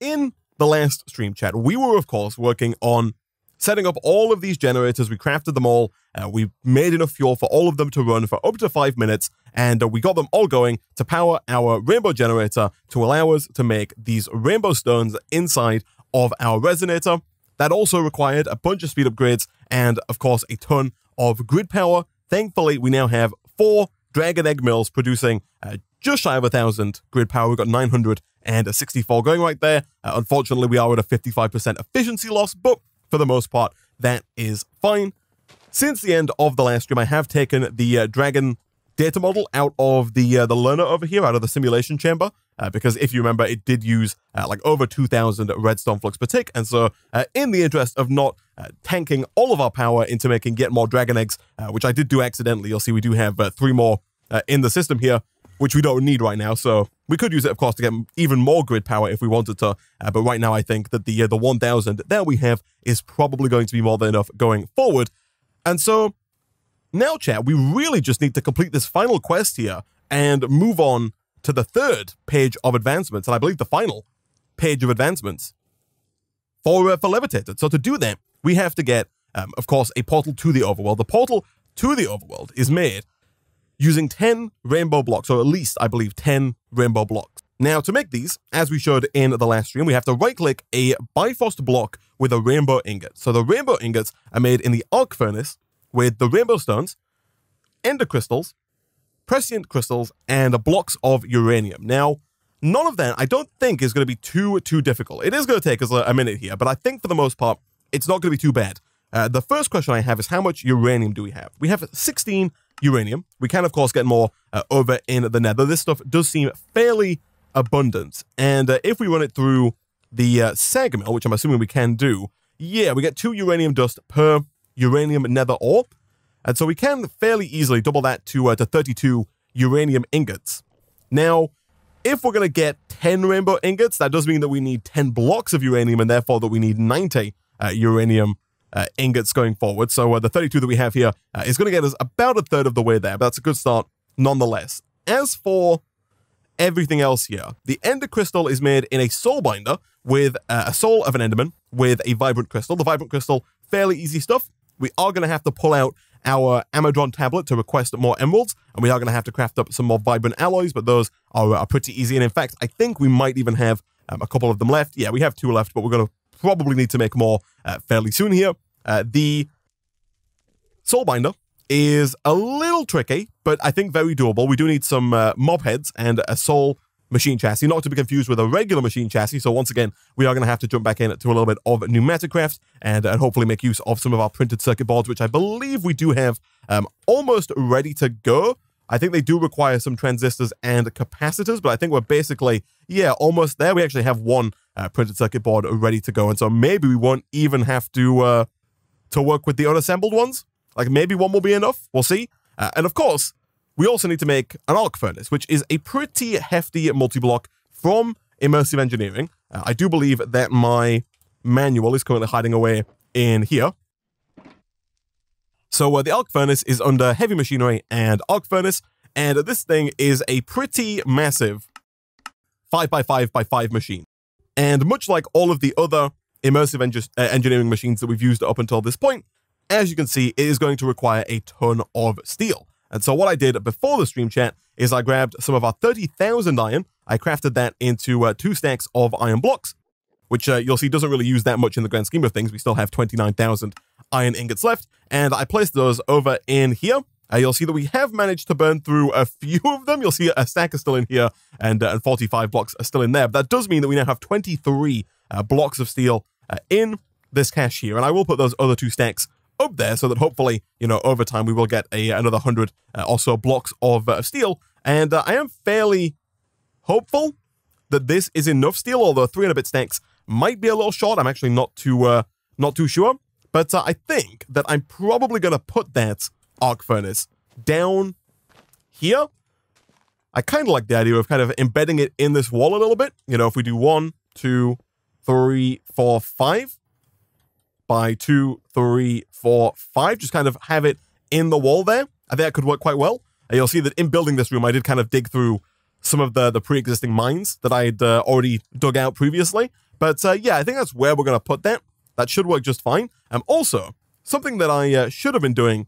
in the last stream chat, we were, of course, working on setting up all of these generators. We crafted them all. Uh, we made enough fuel for all of them to run for up to five minutes, and uh, we got them all going to power our rainbow generator to allow us to make these rainbow stones inside of our resonator. That also required a bunch of speed upgrades and, of course, a ton of grid power. Thankfully, we now have four Dragon Egg mills producing uh, just shy of a thousand grid power. We've got 964 going right there. Uh, unfortunately, we are at a 55% efficiency loss, but for the most part, that is fine. Since the end of the last stream, I have taken the uh, Dragon data model out of the uh, the learner over here, out of the simulation chamber, uh, because if you remember, it did use uh, like over 2,000 redstone flux per tick, and so uh, in the interest of not tanking all of our power into making yet more dragon eggs, which I did do accidentally, you'll see we do have three more in the system here, which we don't need right now. So we could use it, of course, to get even more grid power if we wanted to. Uh, but right now, I think that the uh, the 1,000 that we have is probably going to be more than enough going forward. And so now, chat, we really just need to complete this final quest here and move on to the third page of advancements, and I believe the final page of advancements for, uh, for Levitated. So to do that, we have to get, um, of course, a portal to the overworld. The portal to the overworld is made using 10 rainbow blocks, or at least, I believe, 10 rainbow blocks. Now, to make these, as we showed in the last stream, we have to right-click a Bifrost block with a rainbow ingot. So the rainbow ingots are made in the arc furnace with the rainbow stones, ender crystals, prescient crystals, and blocks of uranium. Now, none of that I don't think is going to be too, too difficult. It is going to take us a minute here, but I think for the most part, it's not going to be too bad. Uh, the first question I have is how much uranium do we have? We have 16 uranium. We can, of course, get more uh, over in the nether. This stuff does seem fairly abundant. And uh, if we run it through the uh, mill, which I'm assuming we can do, yeah, we get two uranium dust per uranium nether ore. And so we can fairly easily double that to, uh, to 32 uranium ingots. Now, if we're going to get 10 rainbow ingots, that does mean that we need 10 blocks of uranium and therefore that we need 90 uh, uranium uh, ingots going forward. So uh, the 32 that we have here uh, is going to get us about a third of the way there. But that's a good start nonetheless. As for everything else here, the Ender Crystal is made in a soul binder with uh, a soul of an Enderman with a Vibrant Crystal. The Vibrant Crystal, fairly easy stuff. We are going to have to pull out our Amadron tablet to request more emeralds, and we are going to have to craft up some more vibrant alloys, but those are, are pretty easy. And in fact, I think we might even have um, a couple of them left. Yeah, we have two left, but we're going to probably need to make more uh, fairly soon here. Uh, the Soulbinder is a little tricky, but I think very doable. We do need some uh, mob heads and a soul machine chassis, not to be confused with a regular machine chassis. So once again, we are going to have to jump back in to a little bit of PneumaticCraft and, and hopefully make use of some of our printed circuit boards, which I believe we do have um, almost ready to go. I think they do require some transistors and capacitors, but I think we're basically, yeah, almost there. We actually have one uh, printed circuit board ready to go. And so maybe we won't even have to uh, to work with the unassembled ones. Like maybe one will be enough. We'll see. Uh, and of course, we also need to make an arc furnace, which is a pretty hefty multi-block from Immersive Engineering. Uh, I do believe that my manual is currently hiding away in here. So uh, the arc furnace is under heavy machinery and arc furnace, and this thing is a pretty massive 5x5 by 5 machine. And much like all of the other immersive uh, engineering machines that we've used up until this point, as you can see, it is going to require a ton of steel. And so what I did before the stream chat is I grabbed some of our 30,000 iron, I crafted that into uh, two stacks of iron blocks, which uh, you'll see doesn't really use that much in the grand scheme of things. We still have 29,000 iron ingots left, and I placed those over in here. Uh, you'll see that we have managed to burn through a few of them. You'll see a stack is still in here, and, uh, and 45 blocks are still in there. But that does mean that we now have 23 uh, blocks of steel uh, in this cache here, and I will put those other two stacks up there so that hopefully, you know, over time we will get a another 100 uh, or so blocks of uh, steel. And I am fairly hopeful that this is enough steel, although 300 bit stacks might be a little short. I'm actually not too not too sure. But uh, I think that I'm probably going to put that arc furnace down here. I kind of like the idea of kind of embedding it in this wall a little bit. You know, if we do one, two, three, four, five, by two, three, four, five. Just kind of have it in the wall there. I think that could work quite well. And you'll see that in building this room, I did kind of dig through some of the, the pre-existing mines that I had uh, already dug out previously. But uh, yeah, I think that's where we're going to put that. That should work just fine. Um, also, something that I uh, should have been doing,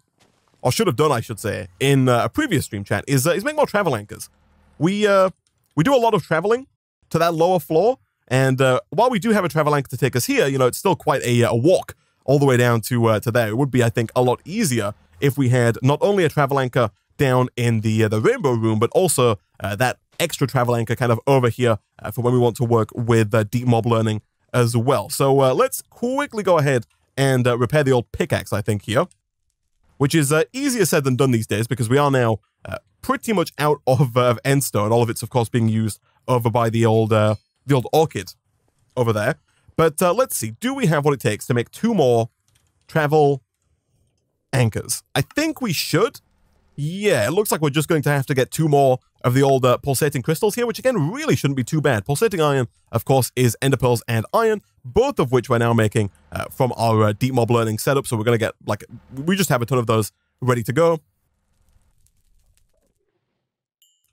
or should have done, I should say, in uh, a previous stream chat is, uh, is make more travel anchors. We, uh, we do a lot of traveling to that lower floor, and uh, while we do have a travel anchor to take us here, you know, it's still quite a, a walk all the way down to, uh, to there. It would be, I think, a lot easier if we had not only a travel anchor down in the, the rainbow room, but also that extra travel anchor kind of over here for when we want to work with deep mob learning as well. So let's quickly go ahead and uh, repair the old pickaxe, I think, here. Which is uh, easier said than done these days because we are now uh, pretty much out of, uh, of endstone. All of it's, of course, being used over by the old, uh, the old Orechid over there. But uh, let's see. Do we have what it takes to make two more travel anchors? I think we should. Yeah, it looks like we're just going to have to get two more of the old uh, pulsating crystals here, which again really shouldn't be too bad. Pulsating iron, of course, is ender pearls and iron, both of which we're now making uh, from our uh, deep mob learning setup. So we're going to get, like, we just have a ton of those ready to go.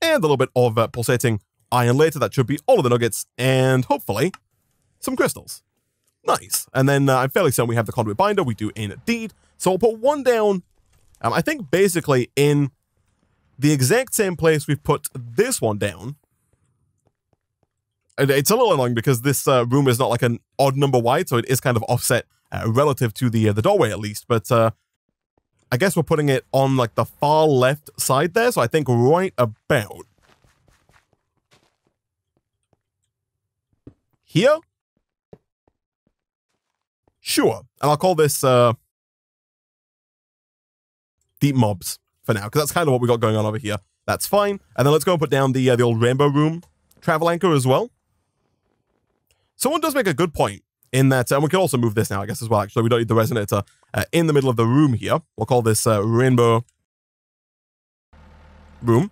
And a little bit of uh, pulsating iron later. That should be all of the nuggets and hopefully some crystals. Nice. And then uh, I'm fairly certain we have the conduit binder. We do indeed. So I'll put one down, um, I think basically in the exact same place we've put this one down. It's a little annoying because this uh, room is not like an odd number wide, so it is kind of offset uh, relative to the uh, the doorway at least. But uh, I guess we're putting it on like the far left side there, so I think right about here. Sure, and I'll call this deep mobs for now, because that's kind of what we got going on over here. That's fine. And then let's go and put down the, uh, the old Rainbow Room travel anchor as well. Someone does make a good point in that, and we can also move this now, I guess, as well, actually. We don't need the resonator uh, in the middle of the room here. We'll call this uh, Rainbow Room.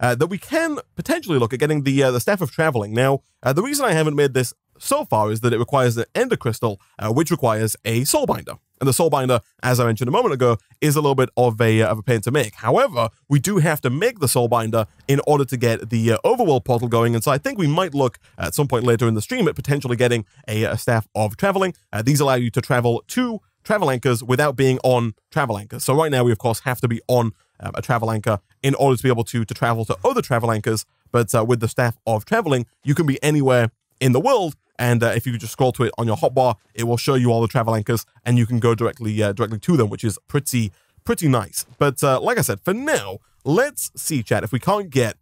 Uh, that we can potentially look at getting the uh, the Staff of Traveling. Now, uh, the reason I haven't made this so far is that it requires an Ender Crystal, uh, which requires a Soul Binder. And the Soul Binder, as I mentioned a moment ago, is a little bit of a, uh, of a pain to make. However, we do have to make the Soul Binder in order to get the uh, Overworld portal going. And so I think we might look at some point later in the stream at potentially getting a, a Staff of Traveling. Uh, these allow you to travel to travel anchors without being on travel anchors. So right now we, of course, have to be on um, a travel anchor in order to be able to, to travel to other travel anchors. But uh, with the Staff of Traveling, you can be anywhere in the world and uh, if you just scroll to it on your hotbar, it will show you all the travel anchors, and you can go directly uh, directly to them, which is pretty pretty nice. But uh, like I said, for now, let's see, chat, if we can't get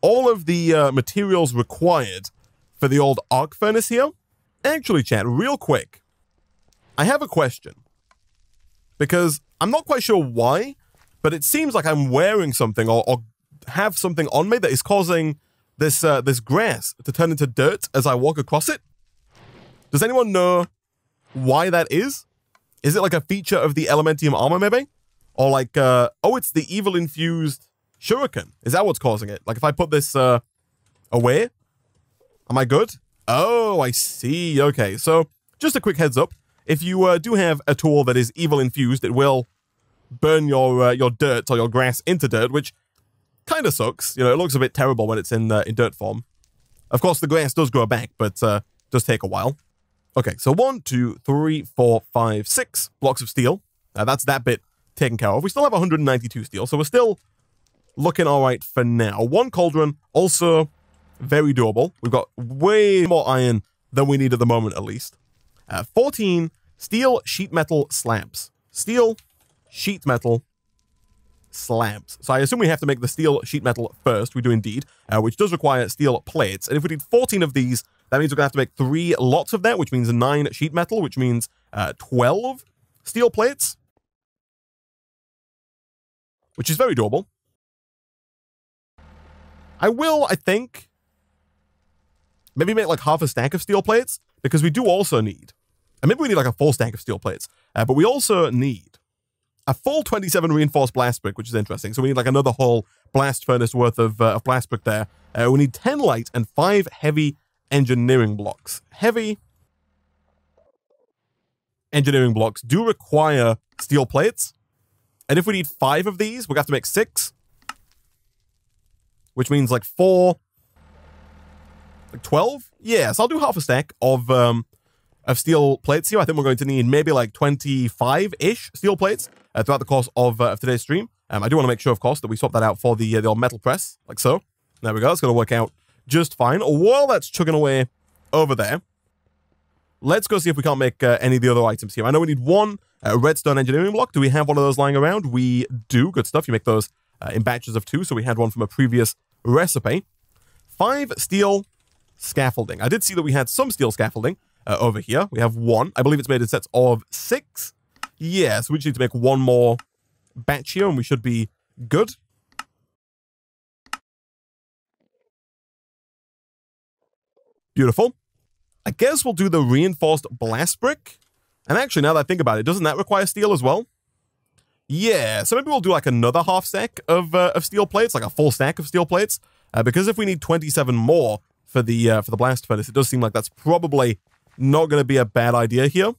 all of the uh, materials required for the old arc furnace here. Actually, chat, real quick, I have a question because I'm not quite sure why, but it seems like I'm wearing something or, or have something on me that is causing this uh, this grass to turn into dirt as I walk across it. Does anyone know why that is? Is it like a feature of the Elementium armor, maybe? Or like, uh, oh, it's the evil infused shuriken. Is that what's causing it? Like, if I put this uh, away, am I good? Oh, I see. Okay, so just a quick heads up. If you uh, do have a tool that is evil infused, it will burn your uh, your dirt or your grass into dirt, which kind of sucks. You know, it looks a bit terrible when it's in uh, in dirt form. Of course, the grass does grow back, but uh, does take a while. Okay, so one, two, three, four, five, six blocks of steel. Uh, that's that bit taken care of. We still have 192 steel, so we're still looking all right for now. One cauldron, also very doable. We've got way more iron than we need at the moment, at least. Uh, 14 steel sheet metal slabs. Steel, sheet metal, slabs. So I assume we have to make the steel sheet metal first. We do indeed, uh, which does require steel plates. And if we did 14 of these, that means we're going to have to make three lots of that, which means nine sheet metal, which means uh, 12 steel plates, which is very doable. I will, I think, maybe make like half a stack of steel plates, because we do also need, and maybe we need like a full stack of steel plates, uh, but we also need a full 27 reinforced blast brick, which is interesting. So we need like another whole blast furnace worth of, uh, of blast brick there. Uh, we need 10 light and 5 heavy engineering blocks. Heavy engineering blocks do require steel plates. And if we need 5 of these, to have to make 6. Which means like 4 like 12? Yeah, so I'll do half a stack of um, of steel plates here. I think we're going to need maybe like 25-ish steel plates uh, throughout the course of, uh, of today's stream. Um, I do want to make sure, of course, that we swap that out for the, uh, the old metal press, like so. There we go. It's going to work out just fine. While that's chugging away over there, let's go see if we can't make uh, any of the other items here. I know we need one uh, redstone engineering block. Do we have one of those lying around? We do. Good stuff. You make those uh, in batches of two, so we had one from a previous recipe. Five steel scaffolding. I did see that we had some steel scaffolding uh, over here. We have one. I believe it's made in sets of six. Yeah, so we just need to make one more batch here, and we should be good. Beautiful. I guess we'll do the reinforced blast brick. And actually, now that I think about it, doesn't that require steel as well? Yeah, so maybe we'll do like another half stack of, uh, of steel plates, like a full stack of steel plates. Uh, because if we need 27 more for the uh, for the blast furnace, it does seem like that's probably not going to be a bad idea here.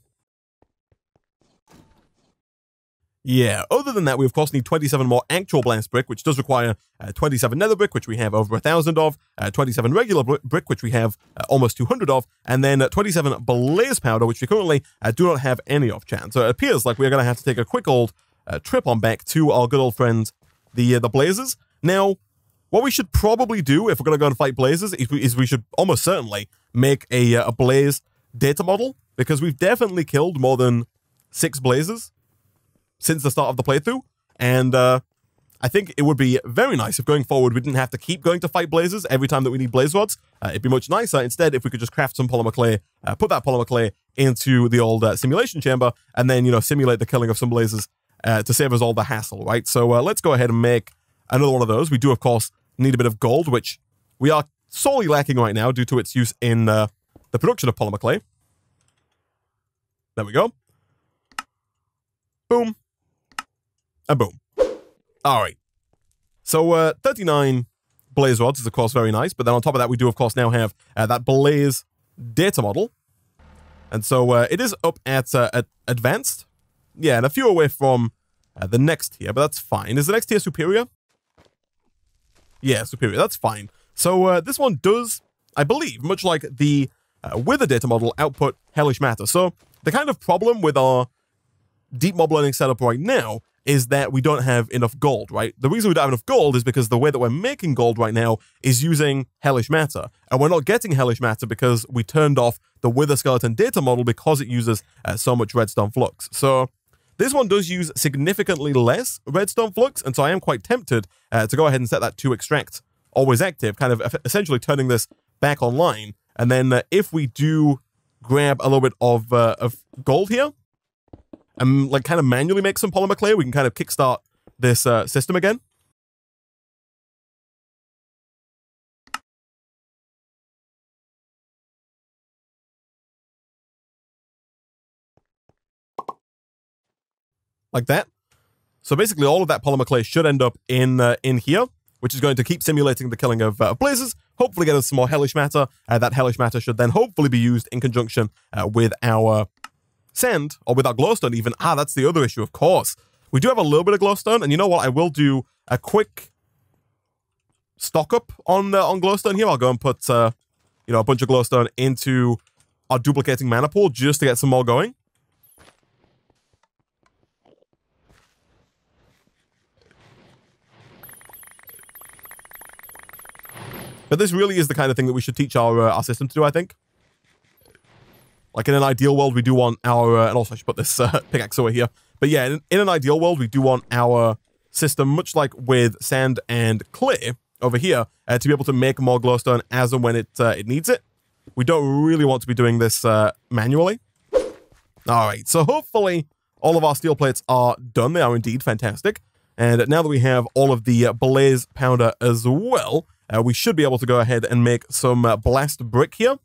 Yeah, other than that, we of course need 27 more actual blast brick, which does require uh, 27 nether brick, which we have over a thousand of, uh, 27 regular brick, which we have uh, almost 200 of, and then uh, 27 blaze powder, which we currently uh, do not have any of, Chan. So it appears like we're going to have to take a quick old uh, trip on back to our good old friends, the the blazes. Now, what we should probably do if we're going to go and fight blazes is we, is we should almost certainly make a, a blaze data model, because we've definitely killed more than six blazes since the start of the playthrough. And uh, I think it would be very nice if going forward we didn't have to keep going to fight blazes every time that we need blaze rods. Uh, it'd be much nicer instead if we could just craft some polymer clay, uh, put that polymer clay into the old uh, simulation chamber, and then, you know, simulate the killing of some blazes uh, to save us all the hassle, right? So uh, let's go ahead and make another one of those. We do, of course, need a bit of gold, which we are sorely lacking right now due to its use in the production of polymer clay. There we go. Boom and boom. All right. So uh, 39 blaze rods is, of course, very nice. But then on top of that, we do, of course, now have uh, that blaze data model. And so uh, it is up at, uh, at advanced. Yeah, and a few away from uh, the next tier, but that's fine. Is the next tier superior? Yeah, superior. That's fine. So uh, this one does, I believe, much like the uh, a data model, output hellish matter. So the kind of problem with our deep mob learning setup right now is that we don't have enough gold, right? The reason we don't have enough gold is because the way that we're making gold right now is using hellish matter. And we're not getting hellish matter because we turned off the wither skeleton data model because it uses uh, so much redstone flux. So this one does use significantly less redstone flux, and so I am quite tempted uh, to go ahead and set that to extract always active, kind of essentially turning this back online. And then uh, if we do grab a little bit of, uh, of gold here, and like kind of manually make some polymer clay, we can kind of kickstart this uh, system again. Like that. So basically all of that polymer clay should end up in uh, in here, which is going to keep simulating the killing of uh, blazes, hopefully get us some more hellish matter. Uh, that hellish matter should then hopefully be used in conjunction uh, with our sand, or with our glowstone even. Ah, that's the other issue, of course. We do have a little bit of glowstone, and you know what? I will do a quick stock up on uh, on glowstone here. I'll go and put, uh, you know, a bunch of glowstone into our duplicating mana pool just to get some more going. But this really is the kind of thing that we should teach our uh, our system to do, I think. Like in an ideal world, we do want our, uh, and also I should put this uh, pickaxe over here. But yeah, in, in, an ideal world, we do want our system, much like with sand and clay over here, uh, to be able to make more glowstone as and when it uh, it needs it. We don't really want to be doing this uh, manually. All right, so hopefully all of our steel plates are done. They are indeed fantastic. And now that we have all of the blaze powder as well, we should be able to go ahead and make some blast brick here.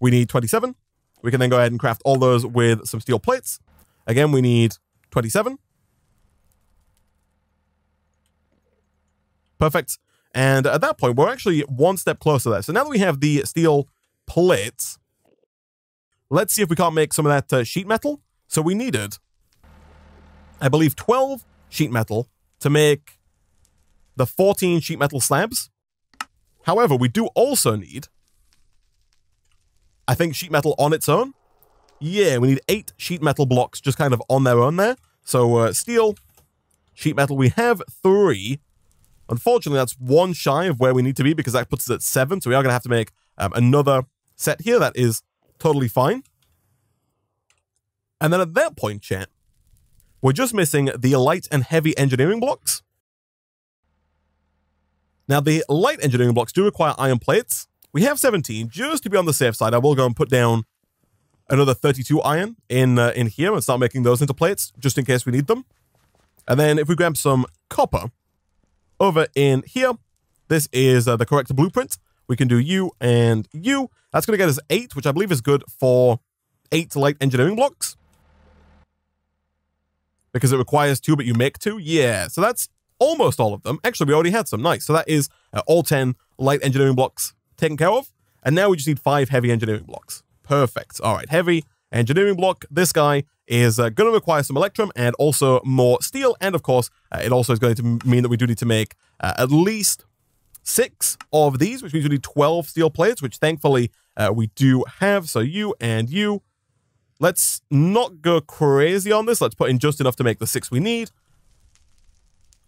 We need 27. We can then go ahead and craft all those with some steel plates. Again, we need 27. Perfect. And at that point, we're actually one step closer there. So now that we have the steel plates, let's see if we can't make some of that uh, sheet metal. So we needed, I believe, 12 sheet metal to make the 14 sheet metal slabs. However, we do also need, I think, sheet metal on its own. Yeah, we need eight sheet metal blocks just kind of on their own there. So uh, steel, sheet metal, we have three. Unfortunately, that's one shy of where we need to be because that puts us at seven. So we are going to have to make um, another set here. That is totally fine. And then at that point, chat, we're just missing the light and heavy engineering blocks. Now, the light engineering blocks do require iron plates. We have 17. Just to be on the safe side, I will go and put down another 32 iron in uh, in here and start making those into plates, just in case we need them. And then if we grab some copper over in here, this is uh, the correct blueprint. We can do U and U. That's going to get us 8, which I believe is good for 8 light engineering blocks. Because it requires 2, but you make 2. Yeah, so that's almost all of them. Actually, we already had some. Nice. So that is uh, all 10 light engineering blocks taken care of. And now we just need 5 heavy engineering blocks. Perfect. All right, heavy engineering block. This guy is uh, going to require some electrum and also more steel. And of course, uh, it also is going to mean that we do need to make uh, at least six of these, which means we need 12 steel plates, which thankfully uh, we do have. So you and you. Let's not go crazy on this. Let's put in just enough to make the six we need.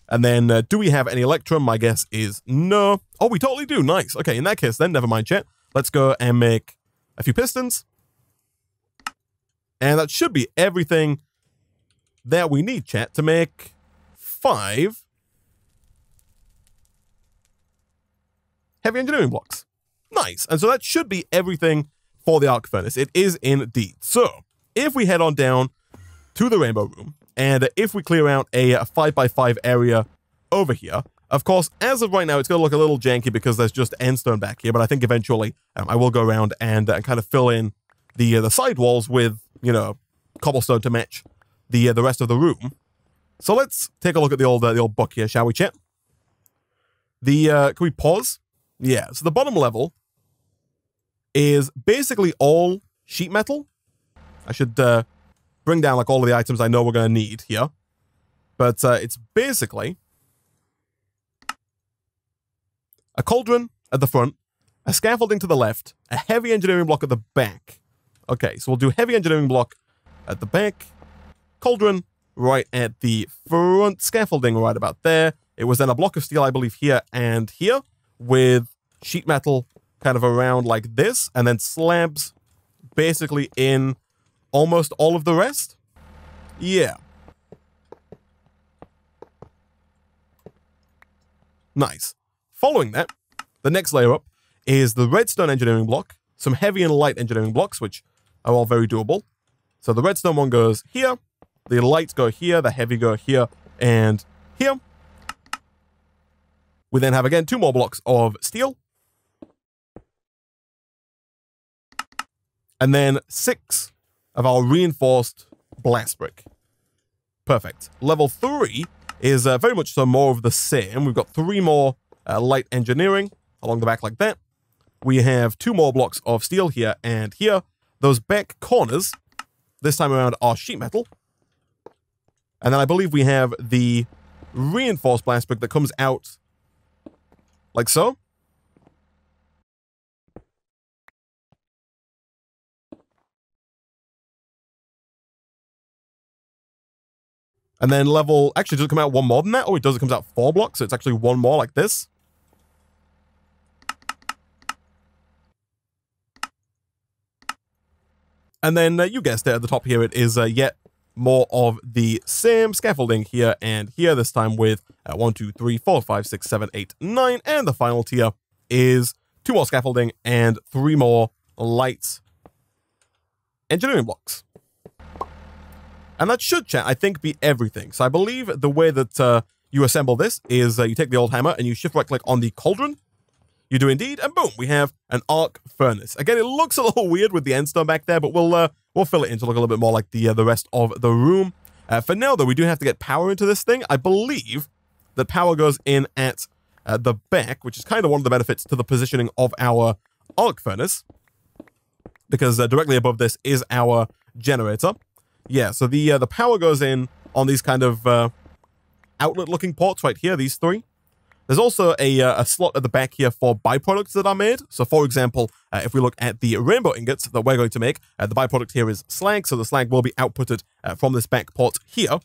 And then, uh, do we have any Electrum? My guess is no. Oh, we totally do. Nice. Okay, in that case, then never mind, chat. Let's go and make a few pistons. And that should be everything that we need, chat, to make five heavy engineering blocks. Nice. And so that should be everything for the arc furnace. It is indeed. So if we head on down to the rainbow room, and if we clear out a 5x5 area over here, of course, as of right now, it's going to look a little janky because there's just endstone back here, but I think eventually um, I will go around and, uh, kind of fill in the uh, the side walls with, you know, cobblestone to match the uh, the rest of the room. So let's take a look at the old uh, the old book here, shall we, chat? The uh, can we pause? Yeah. So the bottom level is basically all sheet metal. I should uh, bring down like all of the items I know we're going to need here, but uh, it's basically a cauldron at the front, a scaffolding to the left, a heavy engineering block at the back. Okay, so we'll do heavy engineering block at the back, cauldron right at the front, scaffolding right about there. It was then a block of steel, I believe, here and here, with sheet metal kind of around like this, and then slabs basically in almost all of the rest. Yeah. Nice. Following that, the next layer up is the redstone engineering block, some heavy and light engineering blocks, which are all very doable. So the redstone one goes here, the lights go here, the heavy go here, and here. We then have again two more blocks of steel. And then six of our reinforced blast brick. Perfect. Level three is uh, very much so more of the same. We've got three more uh, light engineering along the back like that. We have two more blocks of steel here and here. Those back corners, this time around, are sheet metal. And then I believe we have the reinforced blast brick that comes out like so. And then level, actually, does it come out one more than that? Oh, it does. It comes out four blocks, so it's actually one more like this. And then uh, you guessed it, at the top here, it is uh, yet more of the same scaffolding here and here, this time with uh, 1, 2, 3, 4, 5, 6, 7, 8, 9. And the final tier is two more scaffolding and three more lights engineering blocks. And that should, I think, be everything. So I believe the way that uh, you assemble this is uh, you take the old hammer and you shift right click on the cauldron you do indeed, and boom, we have an arc furnace. Again, it looks a little weird with the endstone back there, but we'll uh, we'll fill it in to look a little bit more like the uh, the rest of the room. Uh, for now, though, we do have to get power into this thing. I believe that power goes in at uh, the back, which is kind of one of the benefits to the positioning of our arc furnace, because uh, directly above this is our generator. Yeah, so the uh, the power goes in on these kind of outlet-looking ports right here, these three. There's also a, uh, a slot at the back here for byproducts that are made. So for example, uh, if we look at the rainbow ingots that we're going to make, uh, the byproduct here is slag, so the slag will be outputted uh, from this back port here.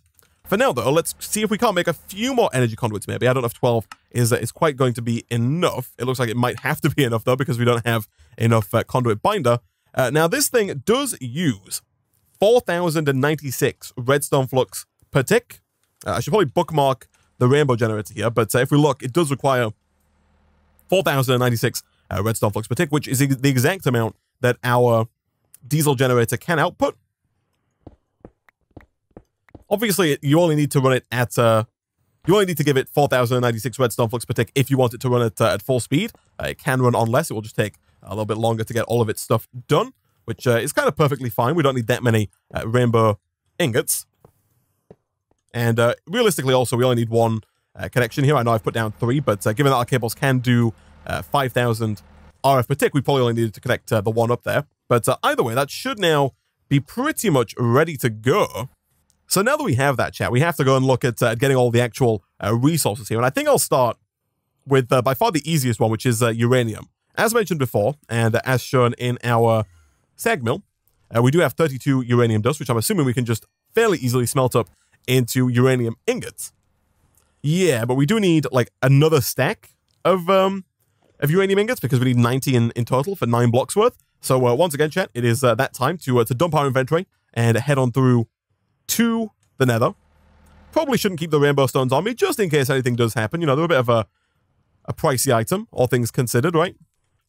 For now, though, let's see if we can't make a few more energy conduits, maybe. I don't know if 12 is, uh, is quite going to be enough. It looks like it might have to be enough, though, because we don't have enough uh, conduit binder. Uh, now, this thing does use 4,096 redstone flux per tick. Uh, I should probably bookmark the rainbow generator here, but uh, if we look, it does require 4,096 uh, redstone flux per tick, which is the exact amount that our diesel generator can output. Obviously, you only need to run it at, uh, you only need to give it 4,096 redstone flux per tick if you want it to run it uh, at full speed. Uh, it can run on less. It will just take a little bit longer to get all of its stuff done, which uh, is kind of perfectly fine. We don't need that many uh, rainbow ingots. And uh, realistically, also, we only need one connection here. I know I've put down three, but given that our cables can do 5,000 RF per tick, we probably only needed to connect the one up there. But either way, that should now be pretty much ready to go. So now that we have that chat, we have to go and look at uh, getting all the actual uh, resources here. And I think I'll start with uh, by far the easiest one, which is uh, uranium. As mentioned before, and as shown in our sag mill, uh, we do have 32 uranium dust, which I'm assuming we can just fairly easily smelt up into uranium ingots. Yeah, but we do need like another stack of um of uranium ingots because we need 90 in, in total for nine blocks worth. So uh, once again, chat, it is that time to to dump our inventory and head on through to the nether. Probably shouldn't keep the rainbow stones on me, just in case anything does happen. You know, they're a bit of a, a pricey item, all things considered, right?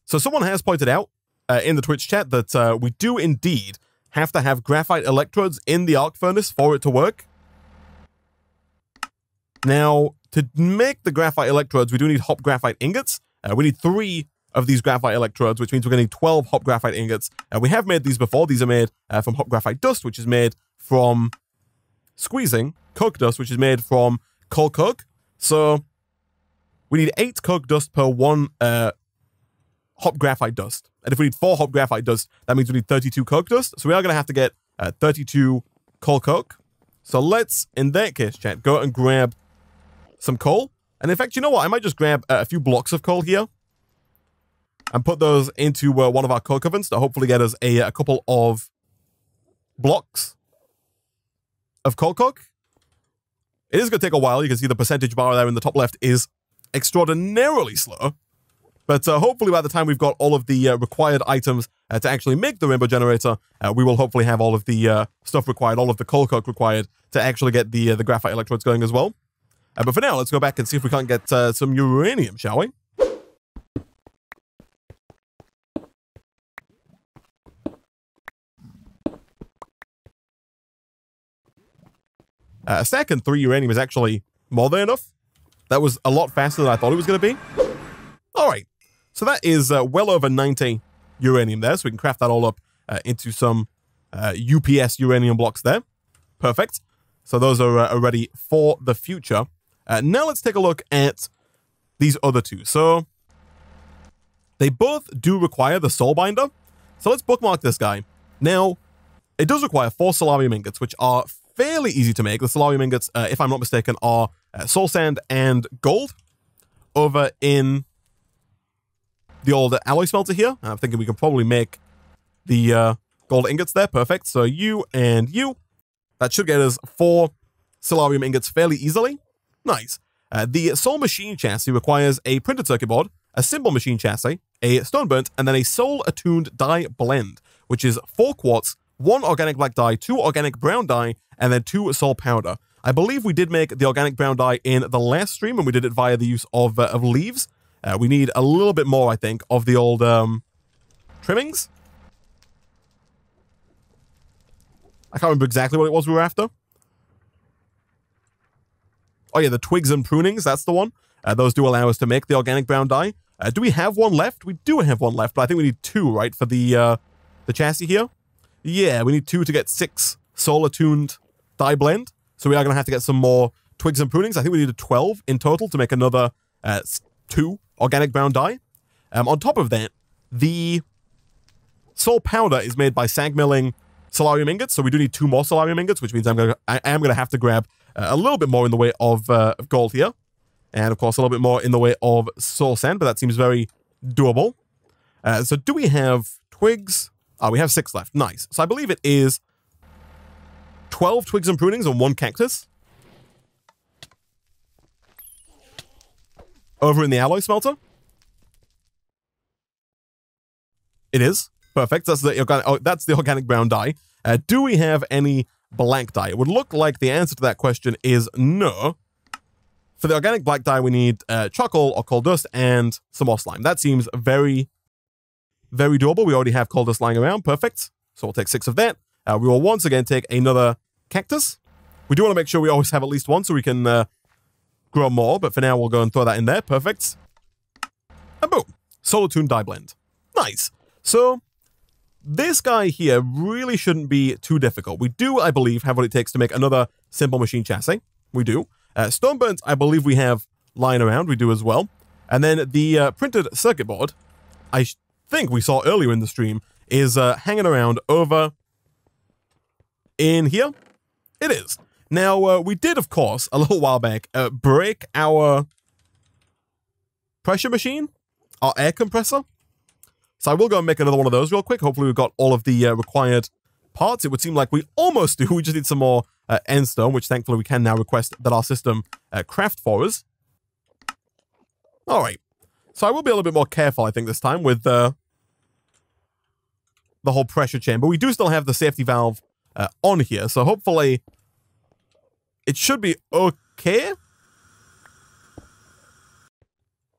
So someone has pointed out uh, in the Twitch chat that uh, we do indeed have to have graphite electrodes in the arc furnace for it to work. Now, to make the graphite electrodes, we do need hop graphite ingots. Uh, we need three of these graphite electrodes, which means we're getting 12 hop graphite ingots. Uh, we have made these before. These are made uh, from hop graphite dust, which is made from squeezing coke dust, which is made from coal coke. So we need eight coke dust per one uh, hop graphite dust. And if we need four hop graphite dust, that means we need 32 coke dust. So we are going to have to get uh, 32 coal coke. So let's, in that case, chat, go and grab some coal. And in fact, you know what? I might just grab uh, a few blocks of coal here and put those into uh, one of our coke ovens to hopefully get us a, a couple of blocks of coal coke. It is going to take a while. You can see the percentage bar there in the top left is extraordinarily slow. But uh, hopefully by the time we've got all of the uh, required items uh, to actually make the rainbow generator, uh, we will hopefully have all of the uh, stuff required, all of the coal coke required to actually get the uh, the graphite electrodes going as well. but for now, let's go back and see if we can't get some uranium, shall we? A stack and three uranium is actually more than enough. That was a lot faster than I thought it was going to be. All right. So that is uh, well over 90 uranium there. So we can craft that all up uh, into some UPS uh, uranium blocks there. Perfect. So those are, uh, ready for the future. Uh, now let's take a look at these other two. So they both do require the soul binder. So let's bookmark this guy. Now, it does require four soularium ingots, which are fairly easy to make. The soularium ingots, uh, if I'm not mistaken, are uh, soul sand and gold over in the old alloy smelter here. I'm thinking we can probably make the uh, gold ingots there. Perfect. So you and you. That should get us four soularium ingots fairly easily. Nice. Uh, the soul machine chassis requires a printed circuit board, a simple machine chassis, a stone burnt, and then a soul attuned dye blend, which is four quartz, one organic black dye, two organic brown dye, and then two soul powder. I believe we did make the organic brown dye in the last stream, and we did it via the use of, uh, of leaves. Uh, we need a little bit more, I think, of the old um, trimmings. I can't remember exactly what it was we were after. Oh yeah, the twigs and prunings, that's the one. Uh, those do allow us to make the organic brown dye. Uh, do we have one left? We do have one left, but I think we need two, right, for the uh, the chassis here? Yeah, we need two to get six soul attuned dye blend. So we are going to have to get some more twigs and prunings. I think we need a 12 in total to make another uh, two organic brown dye. Um, on top of that, the soul powder is made by sag milling soularium ingots. So we do need two more soularium ingots, which means I'm going to, I am going to have to grab uh, a little bit more in the way of, uh, gold here. And of course, a little bit more in the way of soul sand, but that seems very doable. Uh, so do we have twigs? Oh, we have six left. Nice. So I believe it is 12 twigs and prunings and one cactus. Over in the alloy smelter. It is. Perfect. That's the organic, oh, that's the organic brown dye. Uh, do we have any black dye? It would look like the answer to that question is no. For the organic black dye, we need uh, charcoal or coal dust and some more slime. That seems very, very doable. We already have coal dust lying around. Perfect. So we'll take six of that. Uh, we will once again take another cactus. We do want to make sure we always have at least one so we can uh, grow more, but for now we'll go and throw that in there. Perfect. And boom. Soul Attuned Dye Blend. Nice. So this guy here really shouldn't be too difficult. We do, I believe, have what it takes to make another simple machine chassis. We do. Uh, Stoneburns, I believe we have lying around. We do as well. And then the uh, printed circuit board, I think we saw earlier in the stream, is uh, hanging around over in here. It is. Now, uh, we did, of course, a little while back, uh, break our pressure machine, our air compressor. So I will go and make another one of those real quick. Hopefully we've got all of the uh, required parts. It would seem like we almost do. We just need some more uh, endstone, which thankfully we can now request that our system uh, craft for us. All right. So I will be a little bit more careful, I think, this time with uh, the whole pressure chamber. We do still have the safety valve uh, on here, so hopefully it should be okay.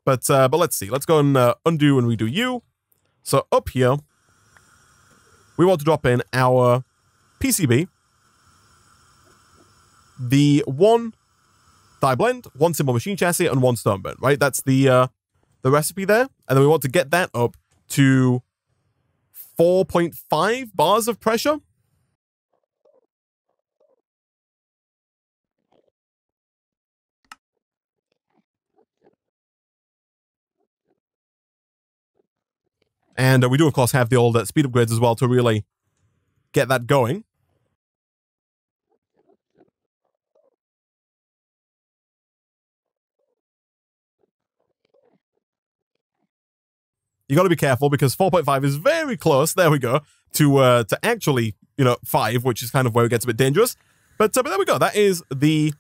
But uh, but let's see. Let's go and uh, undo and redo you. So up here, we want to drop in our PCB, the one dye blend, one simple machine chassis, and one stone burn, right? That's the uh, the recipe there. And then we want to get that up to 4.5 bars of pressure. And uh, we do, of course, have the old uh, speed upgrades as well to really get that going. You got to be careful because 4.5 is very close. There we go to uh, to actually you know five, which is kind of where it gets a bit dangerous. But uh, but there we go. That is the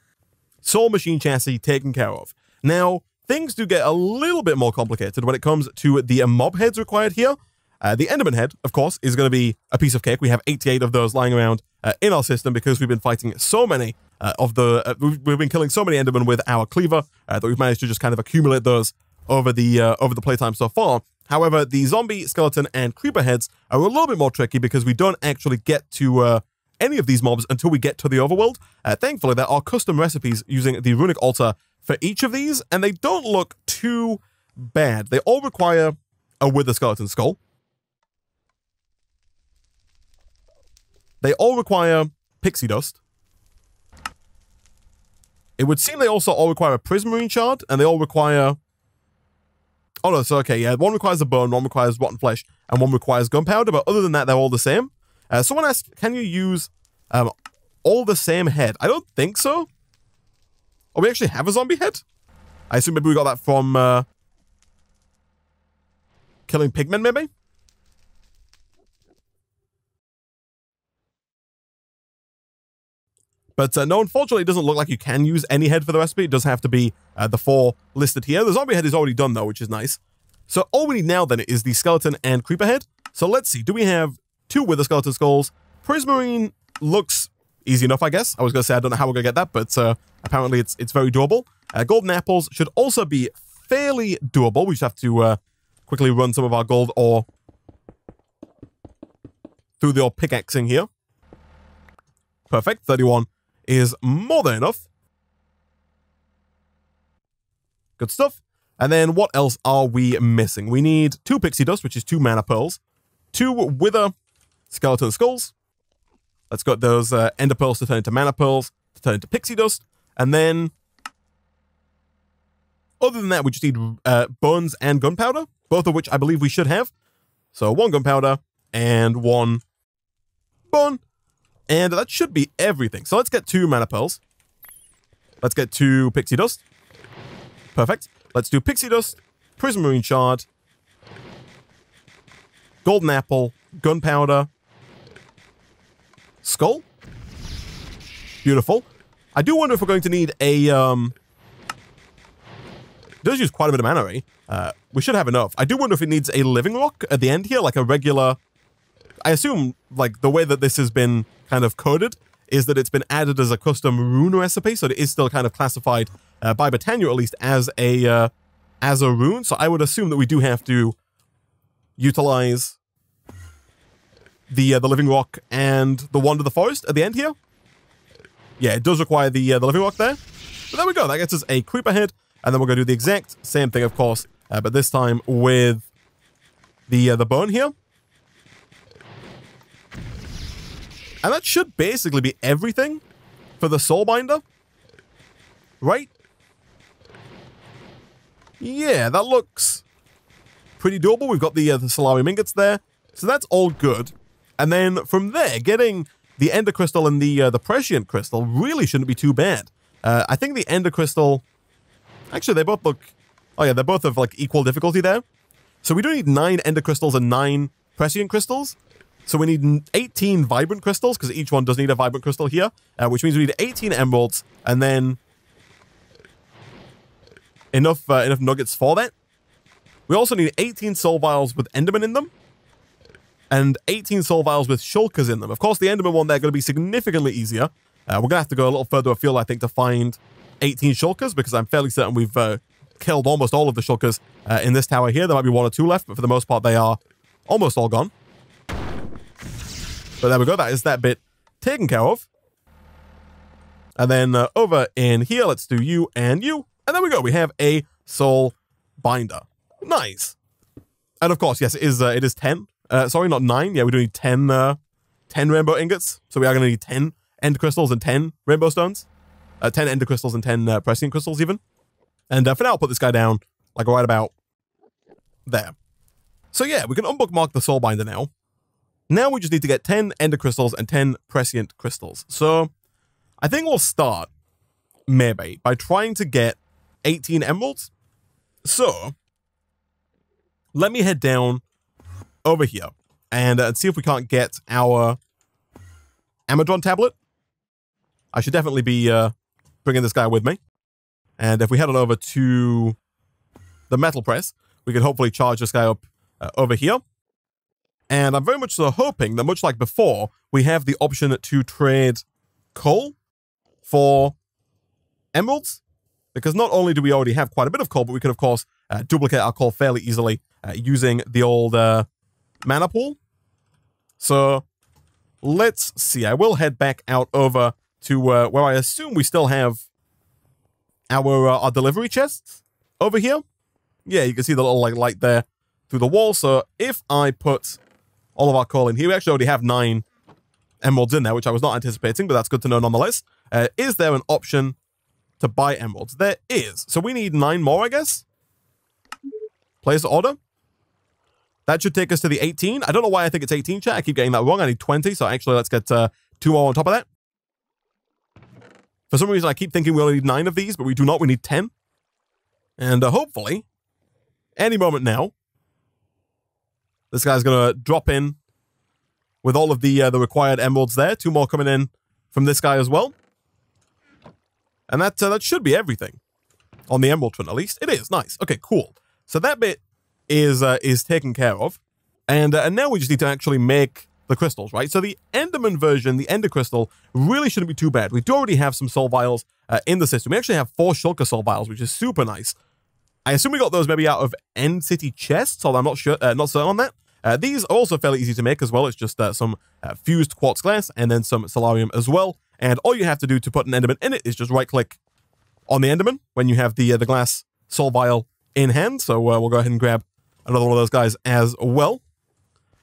Soul Machine chassis taken care of. Now things do get a little bit more complicated when it comes to the mob heads required here. Uh, the Enderman head, of course, is going to be a piece of cake. We have 88 of those lying around uh, in our system because we've been fighting so many uh, of the. Uh, we've, we've, been killing so many Endermen with our cleaver uh, that we've managed to just kind of accumulate those over the uh, over the playtime so far. However, the zombie, skeleton, and creeper heads are a little bit more tricky because we don't actually get to any of these mobs until we get to the overworld. Uh, thankfully, there are custom recipes using the runic altar for each of these, and they don't look too bad. They all require a wither skeleton skull. They all require pixie dust. It would seem they also all require a prismarine shard, and they all require... Oh no, so okay, yeah, one requires a bone, one requires rotten flesh, and one requires gunpowder, but other than that, they're all the same. Uh, someone asked, can you use um, all the same head? I don't think so. Oh, we actually have a zombie head? I assume maybe we got that from uh, killing pigmen, maybe? But uh, no, unfortunately, it doesn't look like you can use any head for the recipe. It does have to be uh, the four listed here. The zombie head is already done, though, which is nice. So all we need now, then, is the skeleton and creeper head. So let's see. Do we have two wither skeleton skulls? Prismarine looks easy enough, I guess. I was going to say I don't know how we're going to get that, but uh, apparently it's it's very doable. Uh, golden apples should also be fairly doable. We just have to uh, quickly run some of our gold ore through the old pickaxing here. Perfect. 31 is more than enough. Good stuff. And then what else are we missing? We need two pixie dust, which is two mana pearls, two wither skeleton skulls, Let's get those uh, ender pearls to turn into mana pearls, to turn into pixie dust, and then other than that, we just need uh, bones and gunpowder, both of which I believe we should have. So one gunpowder and one bone, and that should be everything. So let's get two mana pearls. Let's get two pixie dust. Perfect. Let's do Pixie Dust, Prismarine Shard, Golden Apple, Gunpowder, Skull. Beautiful. I do wonder if we're going to need a... Um, does use quite a bit of mana, eh? Uh, we should have enough. I do wonder if it needs a living rock at the end here, like a regular... I assume, like, the way that this has been kind of coded is that it's been added as a custom rune recipe, so it is still kind of classified uh, by Botania at least as a uh, as a rune. So I would assume that we do have to utilize the uh, the living rock and the wand of the forest at the end here. Yeah, it does require the uh, the living rock there. But there we go. That gets us a creeper head, and then we're going to do the exact same thing, of course, uh, but this time with the uh, the bone here. And that should basically be everything for the Soulbinder. Right? Yeah, that looks pretty doable. We've got the, uh, the Soularium ingots there. So that's all good. And then from there, getting the Ender Crystal and the uh, the Prescient Crystal really shouldn't be too bad. Uh, I think the Ender Crystal... Actually, they both look... Oh yeah, they're both of like equal difficulty there. So we do need 9 Ender Crystals and 9 Prescient Crystals. So we need 18 Vibrant Crystals, because each one does need a Vibrant Crystal here, uh, which means we need 18 Emeralds, and then enough, uh, enough Nuggets for that. We also need 18 Soul Vials with Enderman in them, and 18 Soul Vials with Shulkers in them. Of course, the Enderman one, they're going to be significantly easier. Uh, we're going to have to go a little further afield, I think, to find 18 Shulkers, because I'm fairly certain we've uh, killed almost all of the Shulkers uh, in this tower here. There might be one or two left, but for the most part, they are almost all gone. But there we go. That is that bit taken care of. And then uh, over in here, let's do you and you. And there we go. We have a soul binder. Nice. And of course, yes, it is, uh, it is 10. Uh, sorry, not 9. Yeah, we do need 10, uh, 10 rainbow ingots. So we are going to need 10 ender crystals and 10 rainbow stones. Uh, 10 ender crystals and 10 uh, prescient crystals even. And uh, for now, I'll put this guy down like right about there. So yeah, we can unbookmark the soul binder now. Now we just need to get 10 ender crystals and 10 prescient crystals. So I think we'll start, maybe, by trying to get 18 emeralds. So let me head down over here and, uh, see if we can't get our Amadron tablet. I should definitely be uh, bringing this guy with me. And if we head on over to the metal press, we can hopefully charge this guy up uh, over here. And I'm very much so hoping that, much like before, we have the option to trade coal for emeralds. Because not only do we already have quite a bit of coal, but we can, of course, uh, duplicate our coal fairly easily uh, using the old uh, mana pool. So let's see. I will head back out over to uh, where I assume we still have our, uh, our delivery chests over here. Yeah, you can see the little like light there through the wall. So if I put all of our coal in here. We actually already have nine emeralds in there, which I was not anticipating, but that's good to know nonetheless. Uh, is there an option to buy emeralds? There is. So we need nine more, I guess. Place order. That should take us to the 18. I don't know why I think it's 18, chat. I keep getting that wrong. I need 20, so actually let's get uh, two more on top of that. For some reason, I keep thinking we only need nine of these, but we do not. We need 10. And uh, hopefully, any moment now, this guy's going to drop in with all of the uh, the required emeralds there. Two more coming in from this guy as well. And that uh, that should be everything on the emerald front, at least. It is. Nice. Okay, cool. So that bit is uh, is taken care of. And, uh, and now we just need to actually make the crystals, right? So the Enderman version, the Ender Crystal, really shouldn't be too bad. We do already have some soul vials uh, in the system. We actually have four Shulker soul vials, which is super nice. I assume we got those maybe out of End City chests, although I'm not sure, uh, not certain on that. Uh, these are also fairly easy to make as well. It's just uh, some uh, fused quartz glass and then some soularium as well. And all you have to do to put an enderman in it is just right click on the enderman when you have the uh, the glass soul vial in hand. So we'll go ahead and grab another one of those guys as well.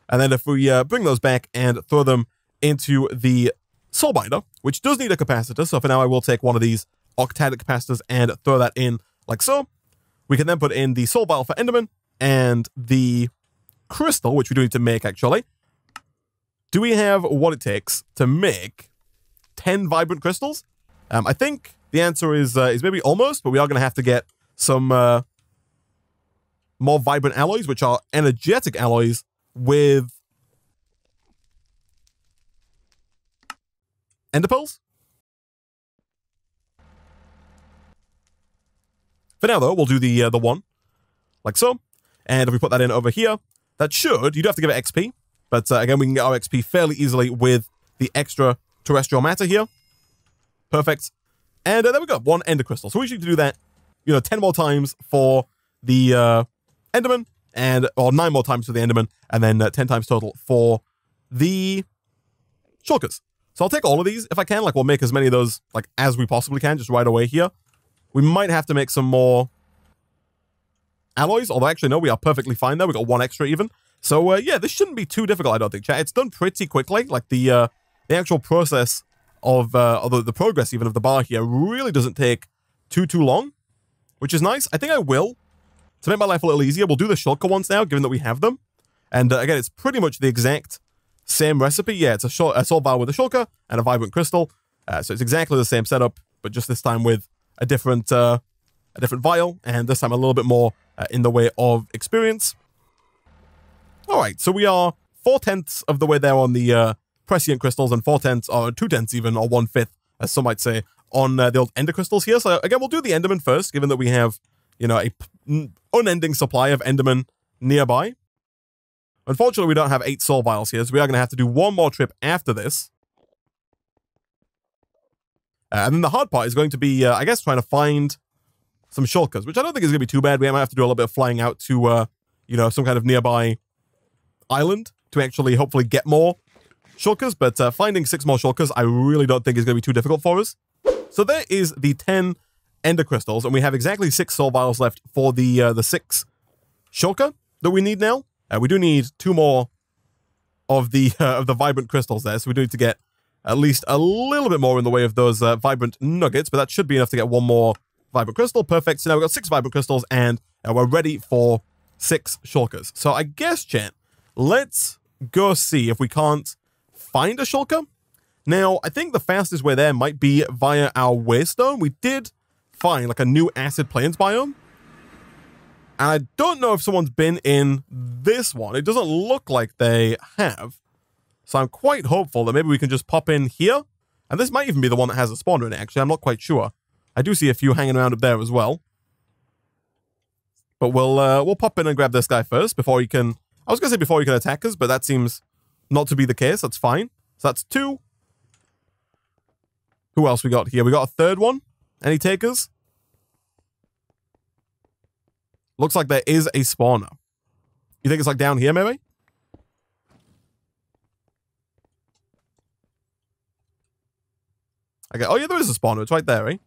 And then if we uh, bring those back and throw them into the soul binder, which does need a capacitor. So for now, I will take one of these octadic capacitors and throw that in like so. We can then put in the soul vial for enderman and the crystal, which we do need to make actually. Do we have what it takes to make 10 vibrant crystals? Um, I think the answer is uh, is maybe almost, but we are going to have to get some uh, more vibrant alloys, which are energetic alloys with ender pearls. For now, though, we'll do the uh, the one, like so. And if we put that in over here, that should, you do have to give it XP, but uh, again, we can get our XP fairly easily with the extra terrestrial matter here. Perfect. And uh, there we go, one ender crystal. So we should do that, you know, 10 more times for the uh, enderman, and or nine more times for the enderman, and then uh, 10 times total for the shulkers. So I'll take all of these if I can. Like, we'll make as many of those, like, as we possibly can, just right away here. We might have to make some more alloys, although actually, no, we are perfectly fine there. We got one extra even. So, uh, yeah, this shouldn't be too difficult, I don't think, chat. It's done pretty quickly. Like, the uh, the actual process of, uh, the, the progress even of the bar here really doesn't take too, too long, which is nice. I think I will, to make my life a little easier, we'll do the shulker ones now, given that we have them. And uh, again, it's pretty much the exact same recipe. Yeah, it's a, shul a soul vial with a shulker and a vibrant crystal. Uh, so it's exactly the same setup, but just this time with a different uh, a different vial, and this time a little bit more uh, in the way of experience. All right, so we are four tenths of the way there on the uh, prescient crystals, and four tenths, or two tenths even, or one fifth, as some might say, on uh, the old ender crystals here. So again, we'll do the enderman first, given that we have, you know, a unending supply of enderman nearby. Unfortunately, we don't have eight soul vials here, so we are going to have to do one more trip after this. Uh, and then the hard part is going to be, uh, I guess, trying to find some shulkers, which I don't think is going to be too bad. We might have to do a little bit of flying out to, uh, you know, some kind of nearby island to actually hopefully get more shulkers. But uh, finding six more shulkers, I really don't think is going to be too difficult for us. So there is the 10 ender crystals, and we have exactly six soul vials left for the uh, the six shulker that we need now. Uh, we do need two more of the uh, of the vibrant crystals there, so we do need to get at least a little bit more in the way of those uh, vibrant nuggets, but that should be enough to get one more vibrant crystal. Perfect. So now we've got six vibrant crystals, and uh, we're ready for six shulkers. So I guess, chat, let's go see if we can't find a shulker. Now, I think the fastest way there might be via our waystone. We did find like a new acid plains biome. And I don't know if someone's been in this one. It doesn't look like they have. So I'm quite hopeful that maybe we can just pop in here. And this might even be the one that has a spawner in it, actually. I'm not quite sure. I do see a few hanging around up there as well. But we'll uh, we'll pop in and grab this guy first before he can... I was going to say before he can attack us, but that seems not to be the case. That's fine. So that's two. Who else we got here? We got a third one. Any takers? Looks like there is a spawner. You think it's like down here, maybe? Okay. Oh, yeah, there is a spawner. It's right there, eh?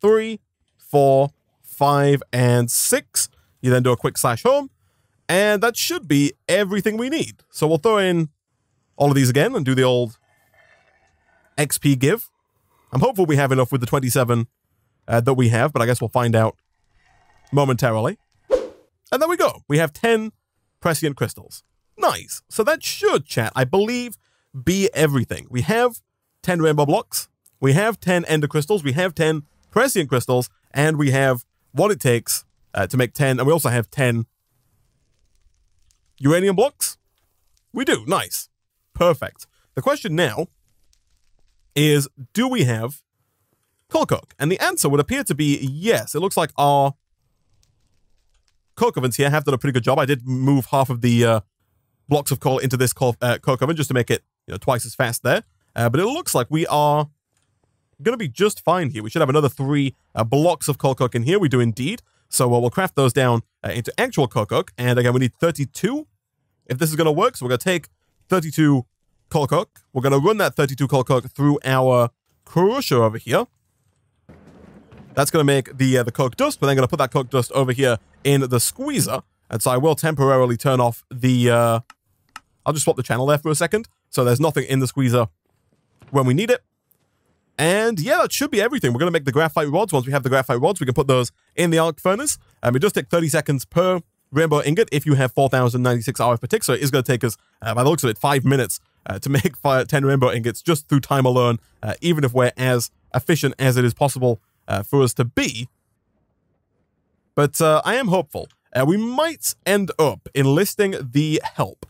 Three, four, five, and six. You then do a quick slash home. And that should be everything we need. So we'll throw in all of these again and do the old XP give. I'm hopeful we have enough with the 27 uh, that we have, but I guess we'll find out momentarily. And there we go. We have 10 prescient crystals. Nice. So that should, chat, I believe, be everything. We have 10 rainbow blocks. We have 10 ender crystals. We have 10 prescient crystals. And we have what it takes uh, to make 10. And we also have 10 uranium blocks. We do. Nice. Perfect. The question now is, do we have coal coke? And the answer would appear to be yes. It looks like our coke ovens here have done a pretty good job. I did move half of the uh, blocks of coal into this coal, uh, coke oven just to make it you know, twice as fast there. Uh, but it looks like we are going to be just fine here. We should have another three uh, blocks of coal coke in here. We do indeed. So uh, we'll craft those down uh, into actual coal coke. And again, we need 32 if this is going to work. So we're going to take 32 coal coke. We're going to run that 32 coal coke through our crusher over here. That's going to make the uh, the coke dust. We're then going to put that coke dust over here in the squeezer. And so I will temporarily turn off the... Uh, I'll just swap the channel there for a second. So there's nothing in the squeezer when we need it. And yeah, that should be everything. We're going to make the graphite rods. Once we have the graphite rods, we can put those in the arc furnace. And we just take 30 seconds per rainbow ingot if you have 4,096 RF per tick. So it is going to take us, uh, by the looks of it, five minutes uh, to make five, 10 rainbow ingots just through time alone, uh, even if we're as efficient as it is possible uh, for us to be. But uh, I am hopeful. Uh, we might end up enlisting the help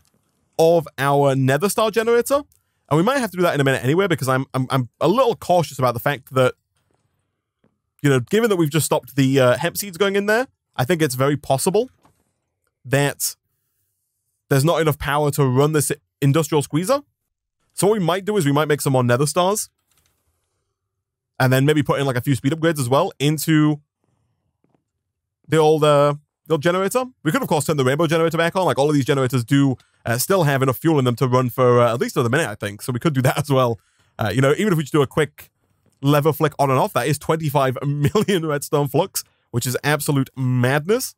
of our Nether Star generator. And we might have to do that in a minute anyway, because I'm, I'm, I'm a little cautious about the fact that, you know, given that we've just stopped the uh, hemp seeds going in there, I think it's very possible that there's not enough power to run this industrial squeezer. So what we might do is we might make some more nether stars. And then maybe put in like a few speed upgrades as well into the old uh, the old generator. We could of course turn the rainbow generator back on. Like all of these generators do uh, still have enough fuel in them to run for uh, at least another minute, I think. So we could do that as well. Uh, you know, even if we just do a quick lever flick on and off, that is 25 million redstone flux, which is absolute madness.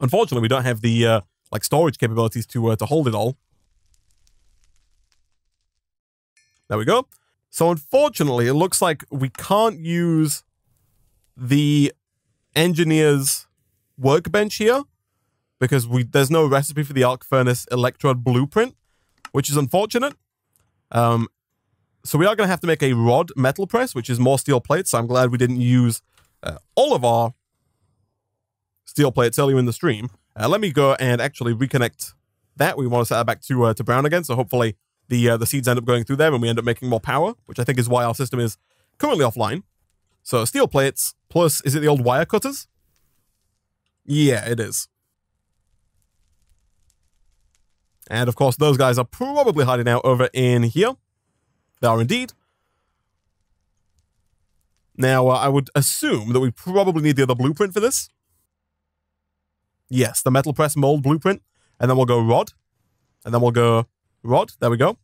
Unfortunately, we don't have the uh, like storage capabilities to uh, to hold it all. There we go. So unfortunately, it looks like we can't use the engineer's workbench here because we there's no recipe for the arc furnace electrode blueprint, which is unfortunate. Um, so we are going to have to make a rod metal press, which is more steel plates. So I'm glad we didn't use uh, all of our steel plates earlier in the stream. Uh, let me go and actually reconnect that. We want to set that back to uh, to brown again. So hopefully the uh, the seeds end up going through there and we end up making more power, which I think is why our system is currently offline. So steel plates plus, is it the old wire cutters? Yeah, it is. And of course, those guys are probably hiding out over in here. They are indeed. Now, uh, I would assume that we probably need the other blueprint for this. Yes, the metal press mold blueprint. And then we'll go rod. And then we'll go rod. There we go.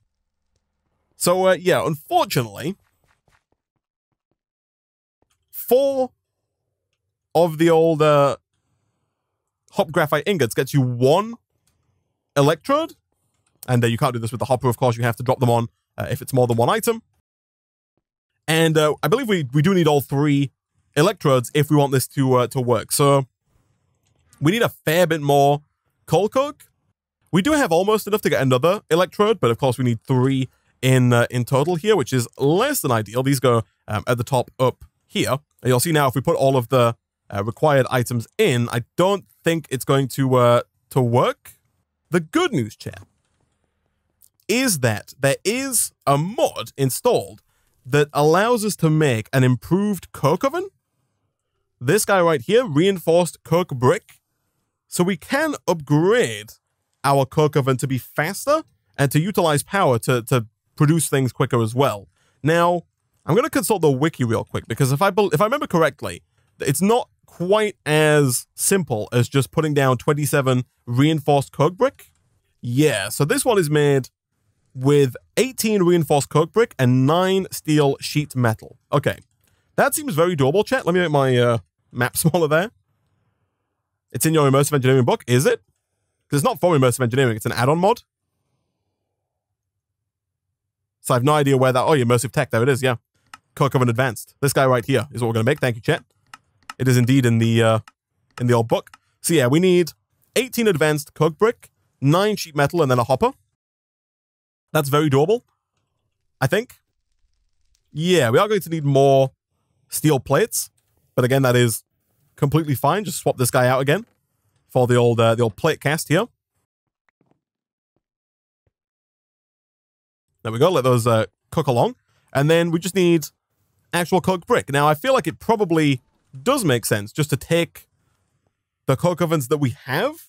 So, uh, yeah, unfortunately, four of the old HOP graphite ingots gets you one electrode. And uh, you can't do this with the hopper, of course. You have to drop them on uh, if it's more than one item. And uh, I believe we, we do need all three electrodes if we want this to uh, to work. So we need a fair bit more coal coke. We do have almost enough to get another electrode, but of course we need three in uh, in total here, which is less than ideal. These go um, at the top up here. You'll see now if we put all of the uh, required items in, I don't think it's going to uh, to work. The good news, chat, is that there is a mod installed that allows us to make an improved coke oven. This guy right here, reinforced coke brick. So we can upgrade our coke oven to be faster and to utilize power to, to produce things quicker as well. Now, I'm going to consult the wiki real quick because if I if I remember correctly, it's not quite as simple as just putting down 27 reinforced coke brick. Yeah, so this one is made with 18 reinforced coke brick and 9 steel sheet metal. Okay, that seems very doable, chat. Let me make my uh, map smaller there. It's in your immersive engineering book, is it? Because it's not for immersive engineering, it's an add-on mod. So I have no idea where that... Oh, immersive tech. There it is, yeah. Coke Oven Advanced. This guy right here is what we're going to make. Thank you, chat. It is indeed in the uh, in the old book. So yeah, we need 18 advanced coke brick, 9 sheet metal, and then a hopper. That's very doable, I think. Yeah, we are going to need more steel plates. But again, that is completely fine. Just swap this guy out again for the old uh, the old plate cast here. There we go. Let those uh, cook along. And then we just need actual coke brick. Now, I feel like it probably does make sense just to take the coke ovens that we have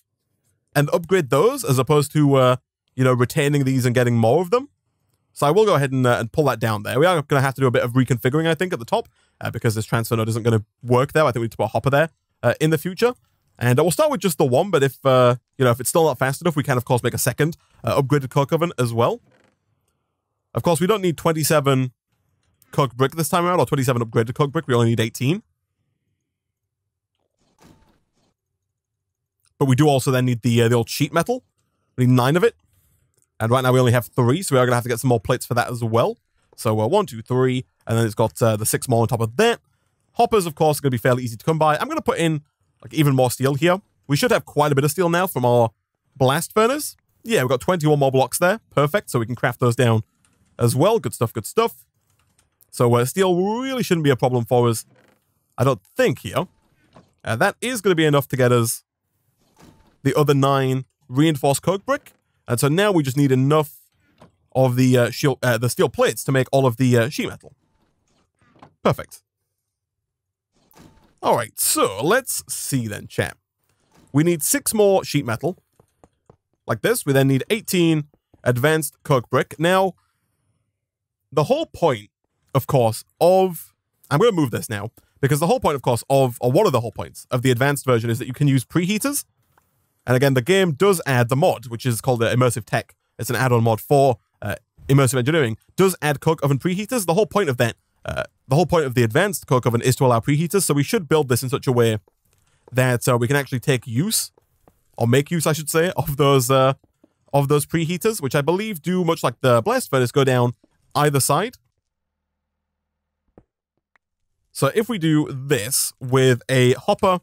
and upgrade those as opposed to, uh, you know, retaining these and getting more of them. So I will go ahead and, uh, and pull that down there. We are going to have to do a bit of reconfiguring, I think, at the top uh, because this transfer node isn't going to work there. I think we need to put a hopper there uh, in the future. And we'll start with just the one, but if, uh, you know, if it's still not fast enough, we can, of course, make a second uh, upgraded coke oven as well. Of course, we don't need 27 coke brick this time around, or 27 upgraded coke brick. We only need 18. But we do also then need the, uh, the old sheet metal. We need nine of it. And right now we only have three, so we are going to have to get some more plates for that as well. So uh, one, two, three, and then it's got uh, the six more on top of that. Hoppers, of course, are going to be fairly easy to come by. I'm going to put in like even more steel here. We should have quite a bit of steel now from our blast furnace. Yeah, we've got 21 more blocks there. Perfect, so we can craft those down as well. Good stuff, good stuff. So uh, steel really shouldn't be a problem for us, I don't think, here. Uh, that is going to be enough to get us the other nine reinforced coke brick. And so now we just need enough of the uh, shield, uh, the steel plates to make all of the uh, sheet metal. Perfect. All right, so let's see then, champ. We need six more sheet metal, like this. We then need 18 advanced coke brick. Now, the whole point, of course, of... I'm going to move this now, because the whole point, of course, of, or one of the whole points of the advanced version is that you can use preheaters. And again, the game does add the mod, which is called the Immersive Tech. It's an add-on mod for uh, Immersive Engineering. Does add coke oven preheaters. The whole point of that uh, the whole point of the advanced coke oven is to allow preheaters, so we should build this in such a way that uh, we can actually take use, or make use, I should say, of those uh, of those preheaters, which I believe do much like the blast furnace go down either side. So if we do this with a hopper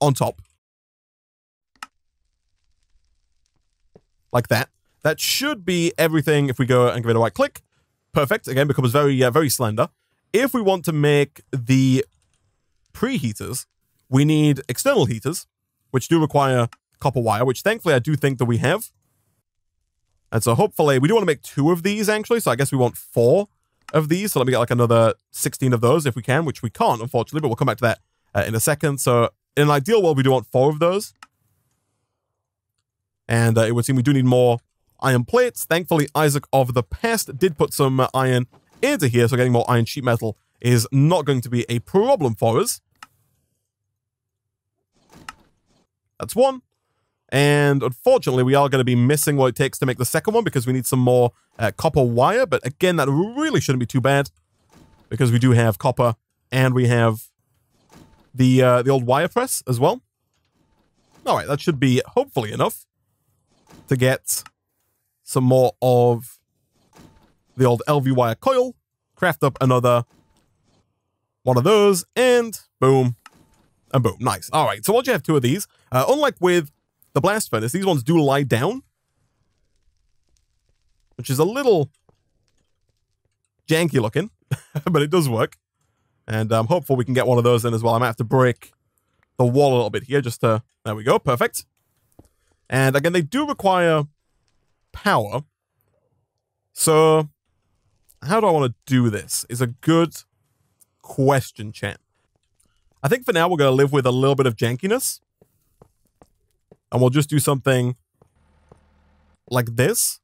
on top, like that, that should be everything if we go and give it a right click perfect. Again, becomes very, uh, very slender. If we want to make the preheaters, we need external heaters, which do require copper wire, which thankfully I do think that we have. And so hopefully, we do want to make two of these actually, so I guess we want four of these. So let me get like another 16 of those if we can, which we can't, unfortunately, but we'll come back to that uh, in a second. So in an ideal world, we do want four of those. And uh, it would seem we do need more iron plates. Thankfully, Isaac of the past did put some uh, iron into here, so getting more iron sheet metal is not going to be a problem for us. That's one. And unfortunately, we are going to be missing what it takes to make the second one because we need some more uh, copper wire. But again, that really shouldn't be too bad because we do have copper and we have the uh, the old wire press as well. All right, that should be hopefully enough to get some more of the old LV wire coil, craft up another one of those, and boom, and boom. Nice. All right, so once you have two of these, uh, unlike with the blast furnace, these ones do lie down, which is a little janky looking, but it does work. And um, I'm hopeful we can get one of those in as well. I might have to break the wall a little bit here just to... There we go. Perfect. And again, they do require power. So, how do I want to do this? Is a good question, chat. I think for now we're going to live with a little bit of jankiness. And we'll just do something like this.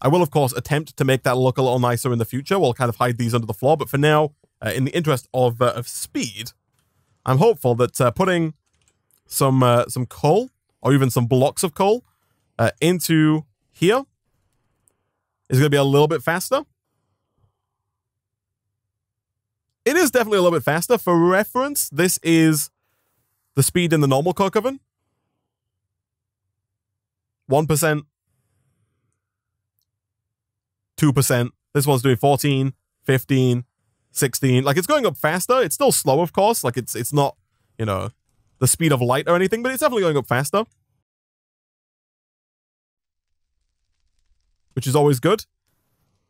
I will, of course, attempt to make that look a little nicer in the future. We'll kind of hide these under the floor. But for now, uh, in the interest of, uh, of speed, I'm hopeful that uh, putting some uh, some coal, or even some blocks of coal, uh, into here is going to be a little bit faster. It is definitely a little bit faster. For reference, this is the speed in the normal coke oven. 1%. 2%. This one's doing 14, 15, 16. Like, it's going up faster. It's still slow, of course. Like, it's it's not, you know, the speed of light or anything, but it's definitely going up faster. which is always good.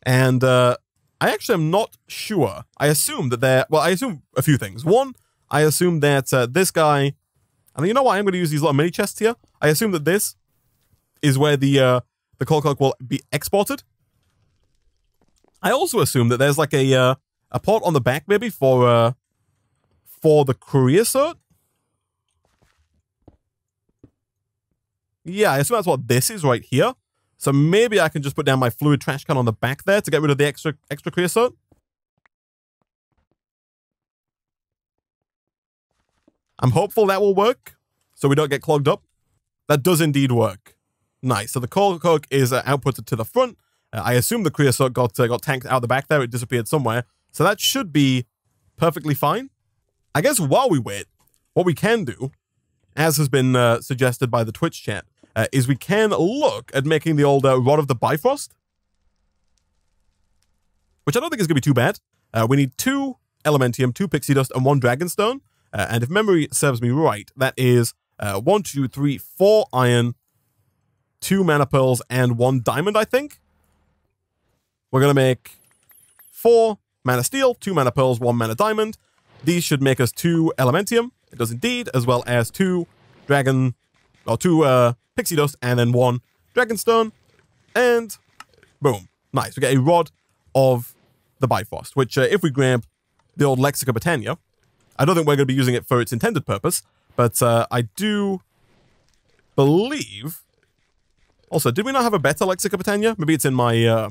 And uh, I actually am not sure. I assume that they're, well, I assume a few things. One, I assume that uh, this guy, and you know what, I'm going to use these little mini chests here. I assume that this is where the uh, the coal coke will be exported. I also assume that there's like a uh, a port on the back maybe for uh, for the creosote. Yeah, I assume that's what this is right here. So maybe I can just put down my fluid trash can on the back there to get rid of the extra extra creosote. I'm hopeful that will work so we don't get clogged up. That does indeed work. Nice. So the coal coke is uh, outputted to the front. Uh, I assume the creosote got uh, got tanked out the back there. It disappeared somewhere. So that should be perfectly fine. I guess while we wait, what we can do, as has been uh, suggested by the Twitch chat, uh, is we can look at making the old uh, Rod of the Bifrost, which I don't think is going to be too bad. We need two Elementium, two Pixie Dust, and one Dragonstone. And if memory serves me right, that is one, two, three, four iron, two mana pearls, and one diamond, I think. We're going to make four mana steel, two mana pearls, one mana diamond. These should make us two Elementium, It does indeed, as well as two dragon, or two uh, pixie dust, and then one dragonstone, and boom. Nice. We get a rod of the Bifrost, which uh, if we grab the old Lexica Botania, I don't think we're going to be using it for its intended purpose, but uh, I do believe... Also, did we not have a better Lexica Botania? Maybe it's in my... Uh...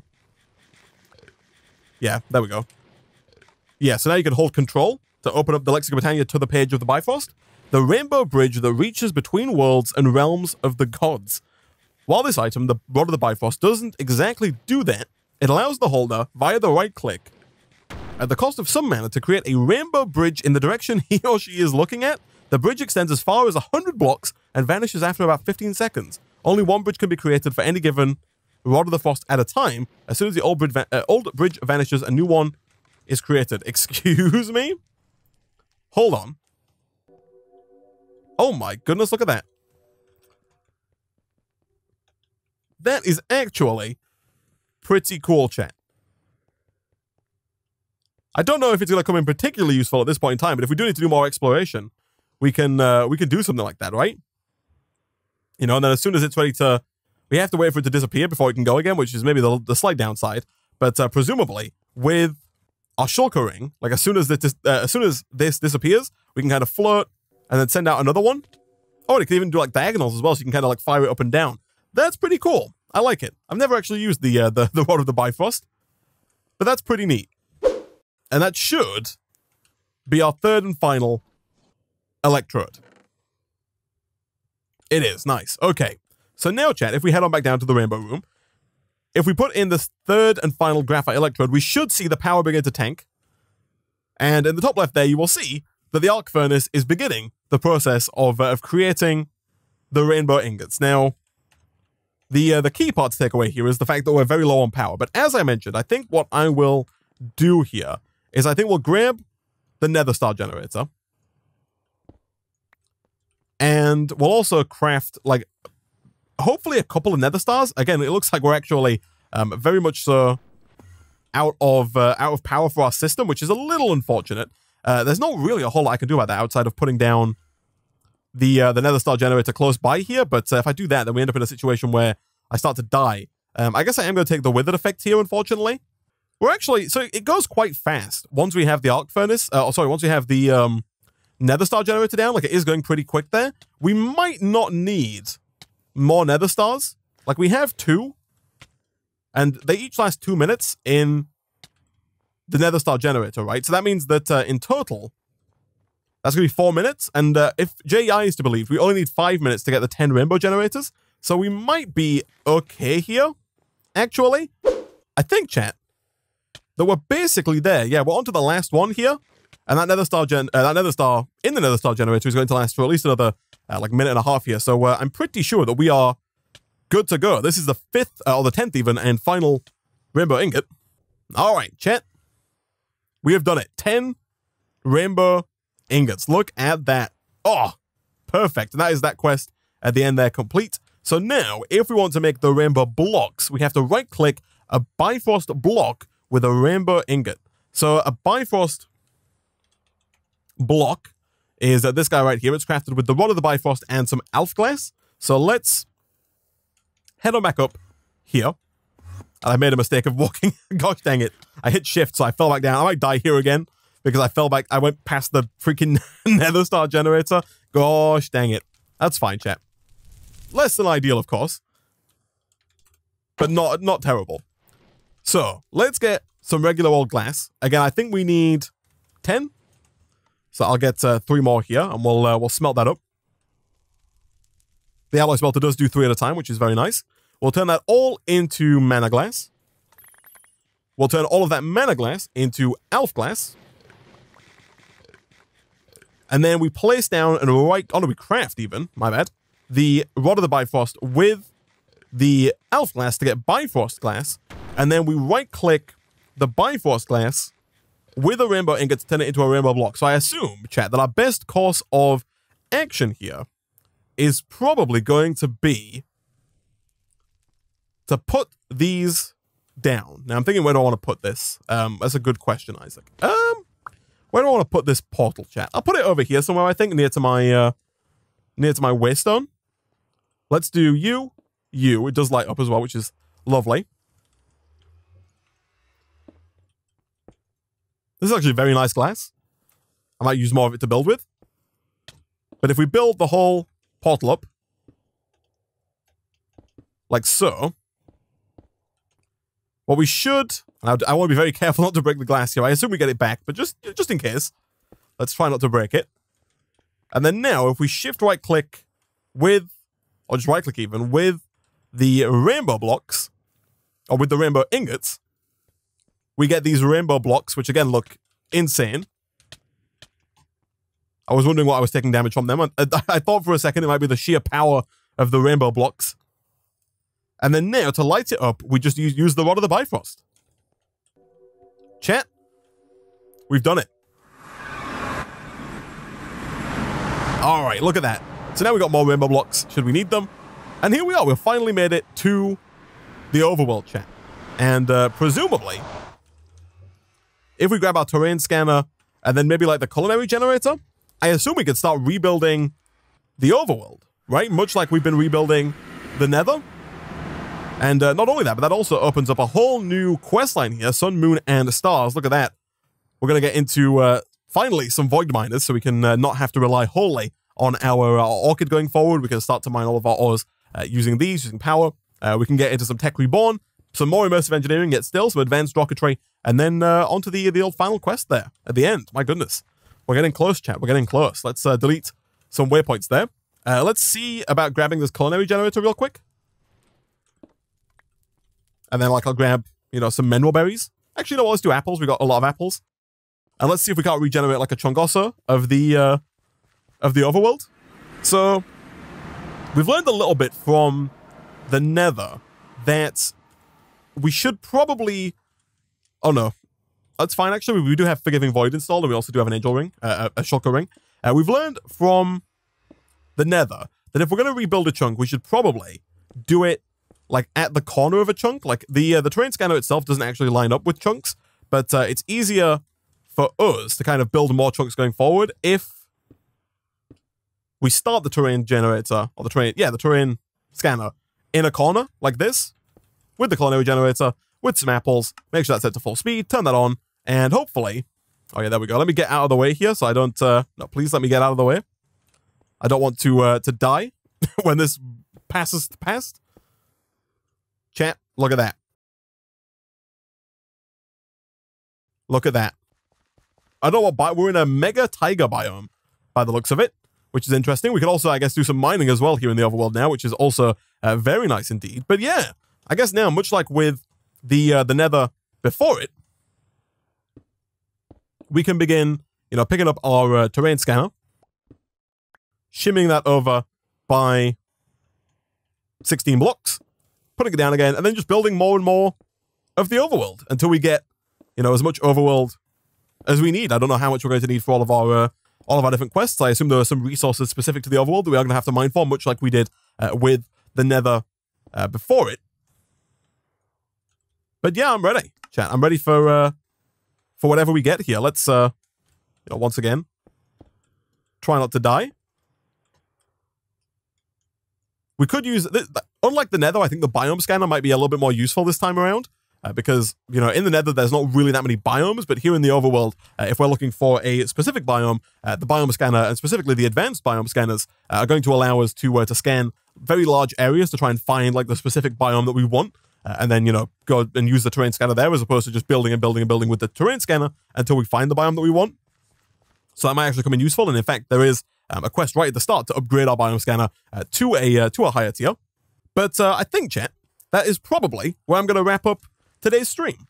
Yeah, there we go. Yeah, so now you can hold control to open up the Lexica Botania to the page of the Bifrost. The rainbow bridge that reaches between worlds and realms of the gods. While this item, the Rod of the Bifrost, doesn't exactly do that, it allows the holder, via the right click, at the cost of some mana, to create a rainbow bridge in the direction he or she is looking at. The bridge extends as far as 100 blocks and vanishes after about 15 seconds. Only one bridge can be created for any given Rod of the Frost at a time. As soon as the old bridge, uh, old bridge vanishes, a new one is created. Excuse me? Hold on. Oh my goodness, look at that. That is actually pretty cool, chat. I don't know if it's going to come in particularly useful at this point in time, but if we do need to do more exploration, we can uh, we can do something like that, right? You know, and then as soon as it's ready to, we have to wait for it to disappear before we can go again, which is maybe the, the slight downside. But uh, presumably, with our shulker ring, like as soon as this uh, as soon as this disappears, we can kind of float and then send out another one. Oh, and it can even do like diagonals as well, so you can kind of like fire it up and down. That's pretty cool. I like it. I've never actually used the uh, the the rod of the Bifrost, but that's pretty neat. And that should be our third and final electrode. It is. Nice. Okay. So now, chat, if we head on back down to the rainbow room, if we put in this third and final graphite electrode, we should see the power begin to tank. And in the top left there, you will see that the arc furnace is beginning the process of, uh, of creating the rainbow ingots. Now, the uh, the key part to take away here is the fact that we're very low on power. But as I mentioned, I think what I will do here is I think we'll grab the Nether Star generator. And we'll also craft, like, hopefully a couple of Nether Stars. Again, it looks like we're actually um, very much so out of uh, out of power for our system, which is a little unfortunate. Uh, there's not really a whole lot I can do about that outside of putting down the uh, the Nether Star generator close by here. But uh, if I do that, then we end up in a situation where I start to die. Um, I guess I am going to take the withered effect here, unfortunately. We're actually, so it goes quite fast once we have the arc furnace. Uh, oh, sorry, once we have the um, nether star generator down, like it is going pretty quick there. We might not need more nether stars. Like we have two, and they each last two minutes in the nether star generator, right? So that means that uh, in total, that's going to be four minutes. And uh, if JEI is to believe, we only need five minutes to get the 10 rainbow generators. So we might be okay here, actually. I think, chat, that we're basically there. Yeah, we're on to the last one here. And that nether star gen, uh, that nether star in the nether star generator is going to last for at least another uh, like minute and a half here. So uh, I'm pretty sure that we are good to go. This is the fifth uh, or the tenth even and final rainbow ingot. All right, chat. We have done it. Ten rainbow ingots. Look at that. Oh, perfect. And that is that quest at the end there complete. So now, if we want to make the rainbow blocks, we have to right click a Bifrost block with a rainbow ingot. So a Bifrost block is uh, this guy right here. It's crafted with the Rod of the Bifrost and some Elf Glass. So let's head on back up here. And I made a mistake of walking. Gosh dang it. I hit shift, so I fell back down. I might die here again because I fell back. I went past the freaking nether star generator. Gosh dang it. That's fine, chat. Less than ideal, of course. But not not terrible. So let's get some regular old glass. Again, I think we need 10. So I'll get uh, three more here and we'll, uh, we'll smelt that up. The alloy smelter does do three at a time, which is very nice. We'll turn that all into mana glass. We'll turn all of that mana glass into elf glass. And then we place down and right, oh no, we craft even, my bad, the Rod of the Bifrost with the elf glass to get Bifrost glass. And then we right click the Bifrost glass with a rainbow and gets turned into a rainbow block. So I assume, chat, that our best course of action here is probably going to be to put these down. Now I'm thinking where do I want to put this? Um, that's a good question, Isaac. Um, Where do I want to put this portal chat? I'll put it over here somewhere, I think, near to my uh near to my waystone. Let's do you, you. It does light up as well, which is lovely. This is actually very nice glass. I might use more of it to build with. But if we build the whole portal up, like so, what we should, I, I want to be very careful not to break the glass here. I assume we get it back, but just, just in case, let's try not to break it. And then now, if we shift right click with, or just right click even, with the rainbow blocks, or with the rainbow ingots, we get these rainbow blocks, which again look insane. I was wondering what I was taking damage from them. I, I, thought for a second it might be the sheer power of the rainbow blocks. And then now, to light it up, we just use, use the Rod of the Bifrost. Chat, we've done it. All right, look at that. So now we've got more rainbow blocks, should we need them. And here we are, we've finally made it to the overworld chat. And uh, presumably, if we grab our terrain scanner and then maybe like the culinary generator, I assume we could start rebuilding the overworld, right? Much like we've been rebuilding the nether. And uh, not only that, but that also opens up a whole new quest line here, Sun, Moon, and Stars. Look at that. We're going to get into, uh, finally, some Void Miners so we can uh, not have to rely wholly on our, our, Orechid going forward. We can start to mine all of our ores uh, using these, using power. Uh, we can get into some Tech Reborn, some more immersive engineering, yet still some advanced rocketry, and then uh, onto the, the old final quest there at the end. My goodness. We're getting close, chat. We're getting close. Let's uh, delete some waypoints there. Uh, let's see about grabbing this culinary generator real quick. And then like I'll grab, you know, some mineral berries. Actually, no, let's do apples. We got a lot of apples. And let's see if we can't regenerate like a Chongoso of the uh of the overworld. So we've learned a little bit from the nether that we should probably oh no. That's fine actually. We do have Forgiving Void installed and we also do have an Angel Ring, uh, a Shulker Ring. Uh, we've learned from the nether that if we're going to rebuild a chunk, we should probably do it like at the corner of a chunk. Like the uh, the terrain scanner itself doesn't actually line up with chunks, but uh, it's easier for us to kind of build more chunks going forward if we start the terrain generator or the terrain yeah the terrain scanner in a corner like this with the culinary generator with some apples. Make sure that's set to full speed. Turn that on, and hopefully, oh yeah, there we go. Let me get out of the way here so I don't. Uh, no, please let me get out of the way. I don't want to uh, to die when this passes past. Chat, look at that. Look at that. I don't know what we're in a mega taiga biome by the looks of it, which is interesting. We could also, I guess, do some mining as well here in the overworld now, which is also uh, very nice indeed. But yeah, I guess now, much like with the uh, the nether before it, we can begin, you know, picking up our uh, terrain scanner, shimming that over by 16 blocks, putting it down again, and then just building more and more of the overworld until we get, you know, as much overworld as we need. I don't know how much we're going to need for all of our uh, all of our different quests. I assume there are some resources specific to the overworld that we are going to have to mine for, much like we did uh, with the Nether uh, before it. But yeah, I'm ready, chat. I'm ready for uh, for whatever we get here. Let's uh, you know, once again try not to die. We could use, unlike the Nether, I think the biome scanner might be a little bit more useful this time around. Uh, because, you know, in the Nether, there's not really that many biomes, but here in the overworld, uh, if we're looking for a specific biome, uh, the biome scanner, and specifically the advanced biome scanners, uh, are going to allow us to uh, to scan very large areas to try and find, like, the specific biome that we want, uh, and then, you know, go and use the terrain scanner there, as opposed to just building and building and building with the terrain scanner until we find the biome that we want. So that might actually come in useful, and in fact, there is um, a quest right at the start to upgrade our biome scanner uh, to a uh, to a higher tier. But uh, I think, chat, that is probably where I'm going to wrap up today's stream.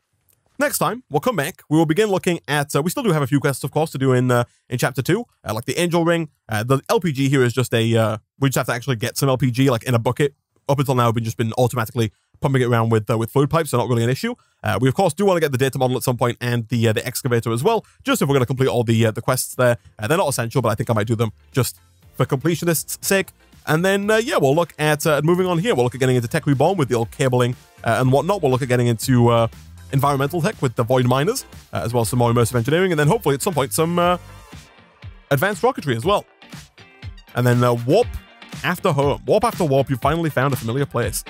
Next time, we'll come back. We will begin looking at. Uh, we still do have a few quests, of course, to do in uh, in chapter two, uh, like the Angel Ring. the LPG here is just a. we just have to actually get some LPG, like in a bucket. Up until now, we've just been automatically pumping it around with uh, with fluid pipes are not really an issue. Uh, we of course do want to get the data model at some point and the uh, the excavator as well, just if we're going to complete all the uh, the quests there. Uh, they're not essential, but I think I might do them just for completionists' sake. And then uh, yeah, we'll look at moving on here. We'll look at getting into tech reborn with the old cabling and whatnot. We'll look at getting into environmental tech with the void miners, as well as some more immersive engineering, and then hopefully at some point some advanced rocketry as well. And then warp after home, warp after warp. You finally found a familiar place.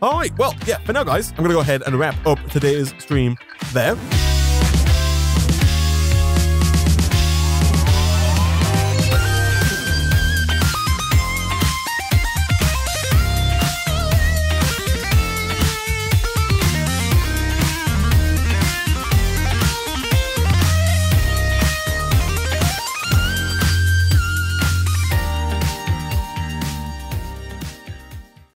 All right. Well, yeah, for now, guys, I'm going to go ahead and wrap up today's stream there.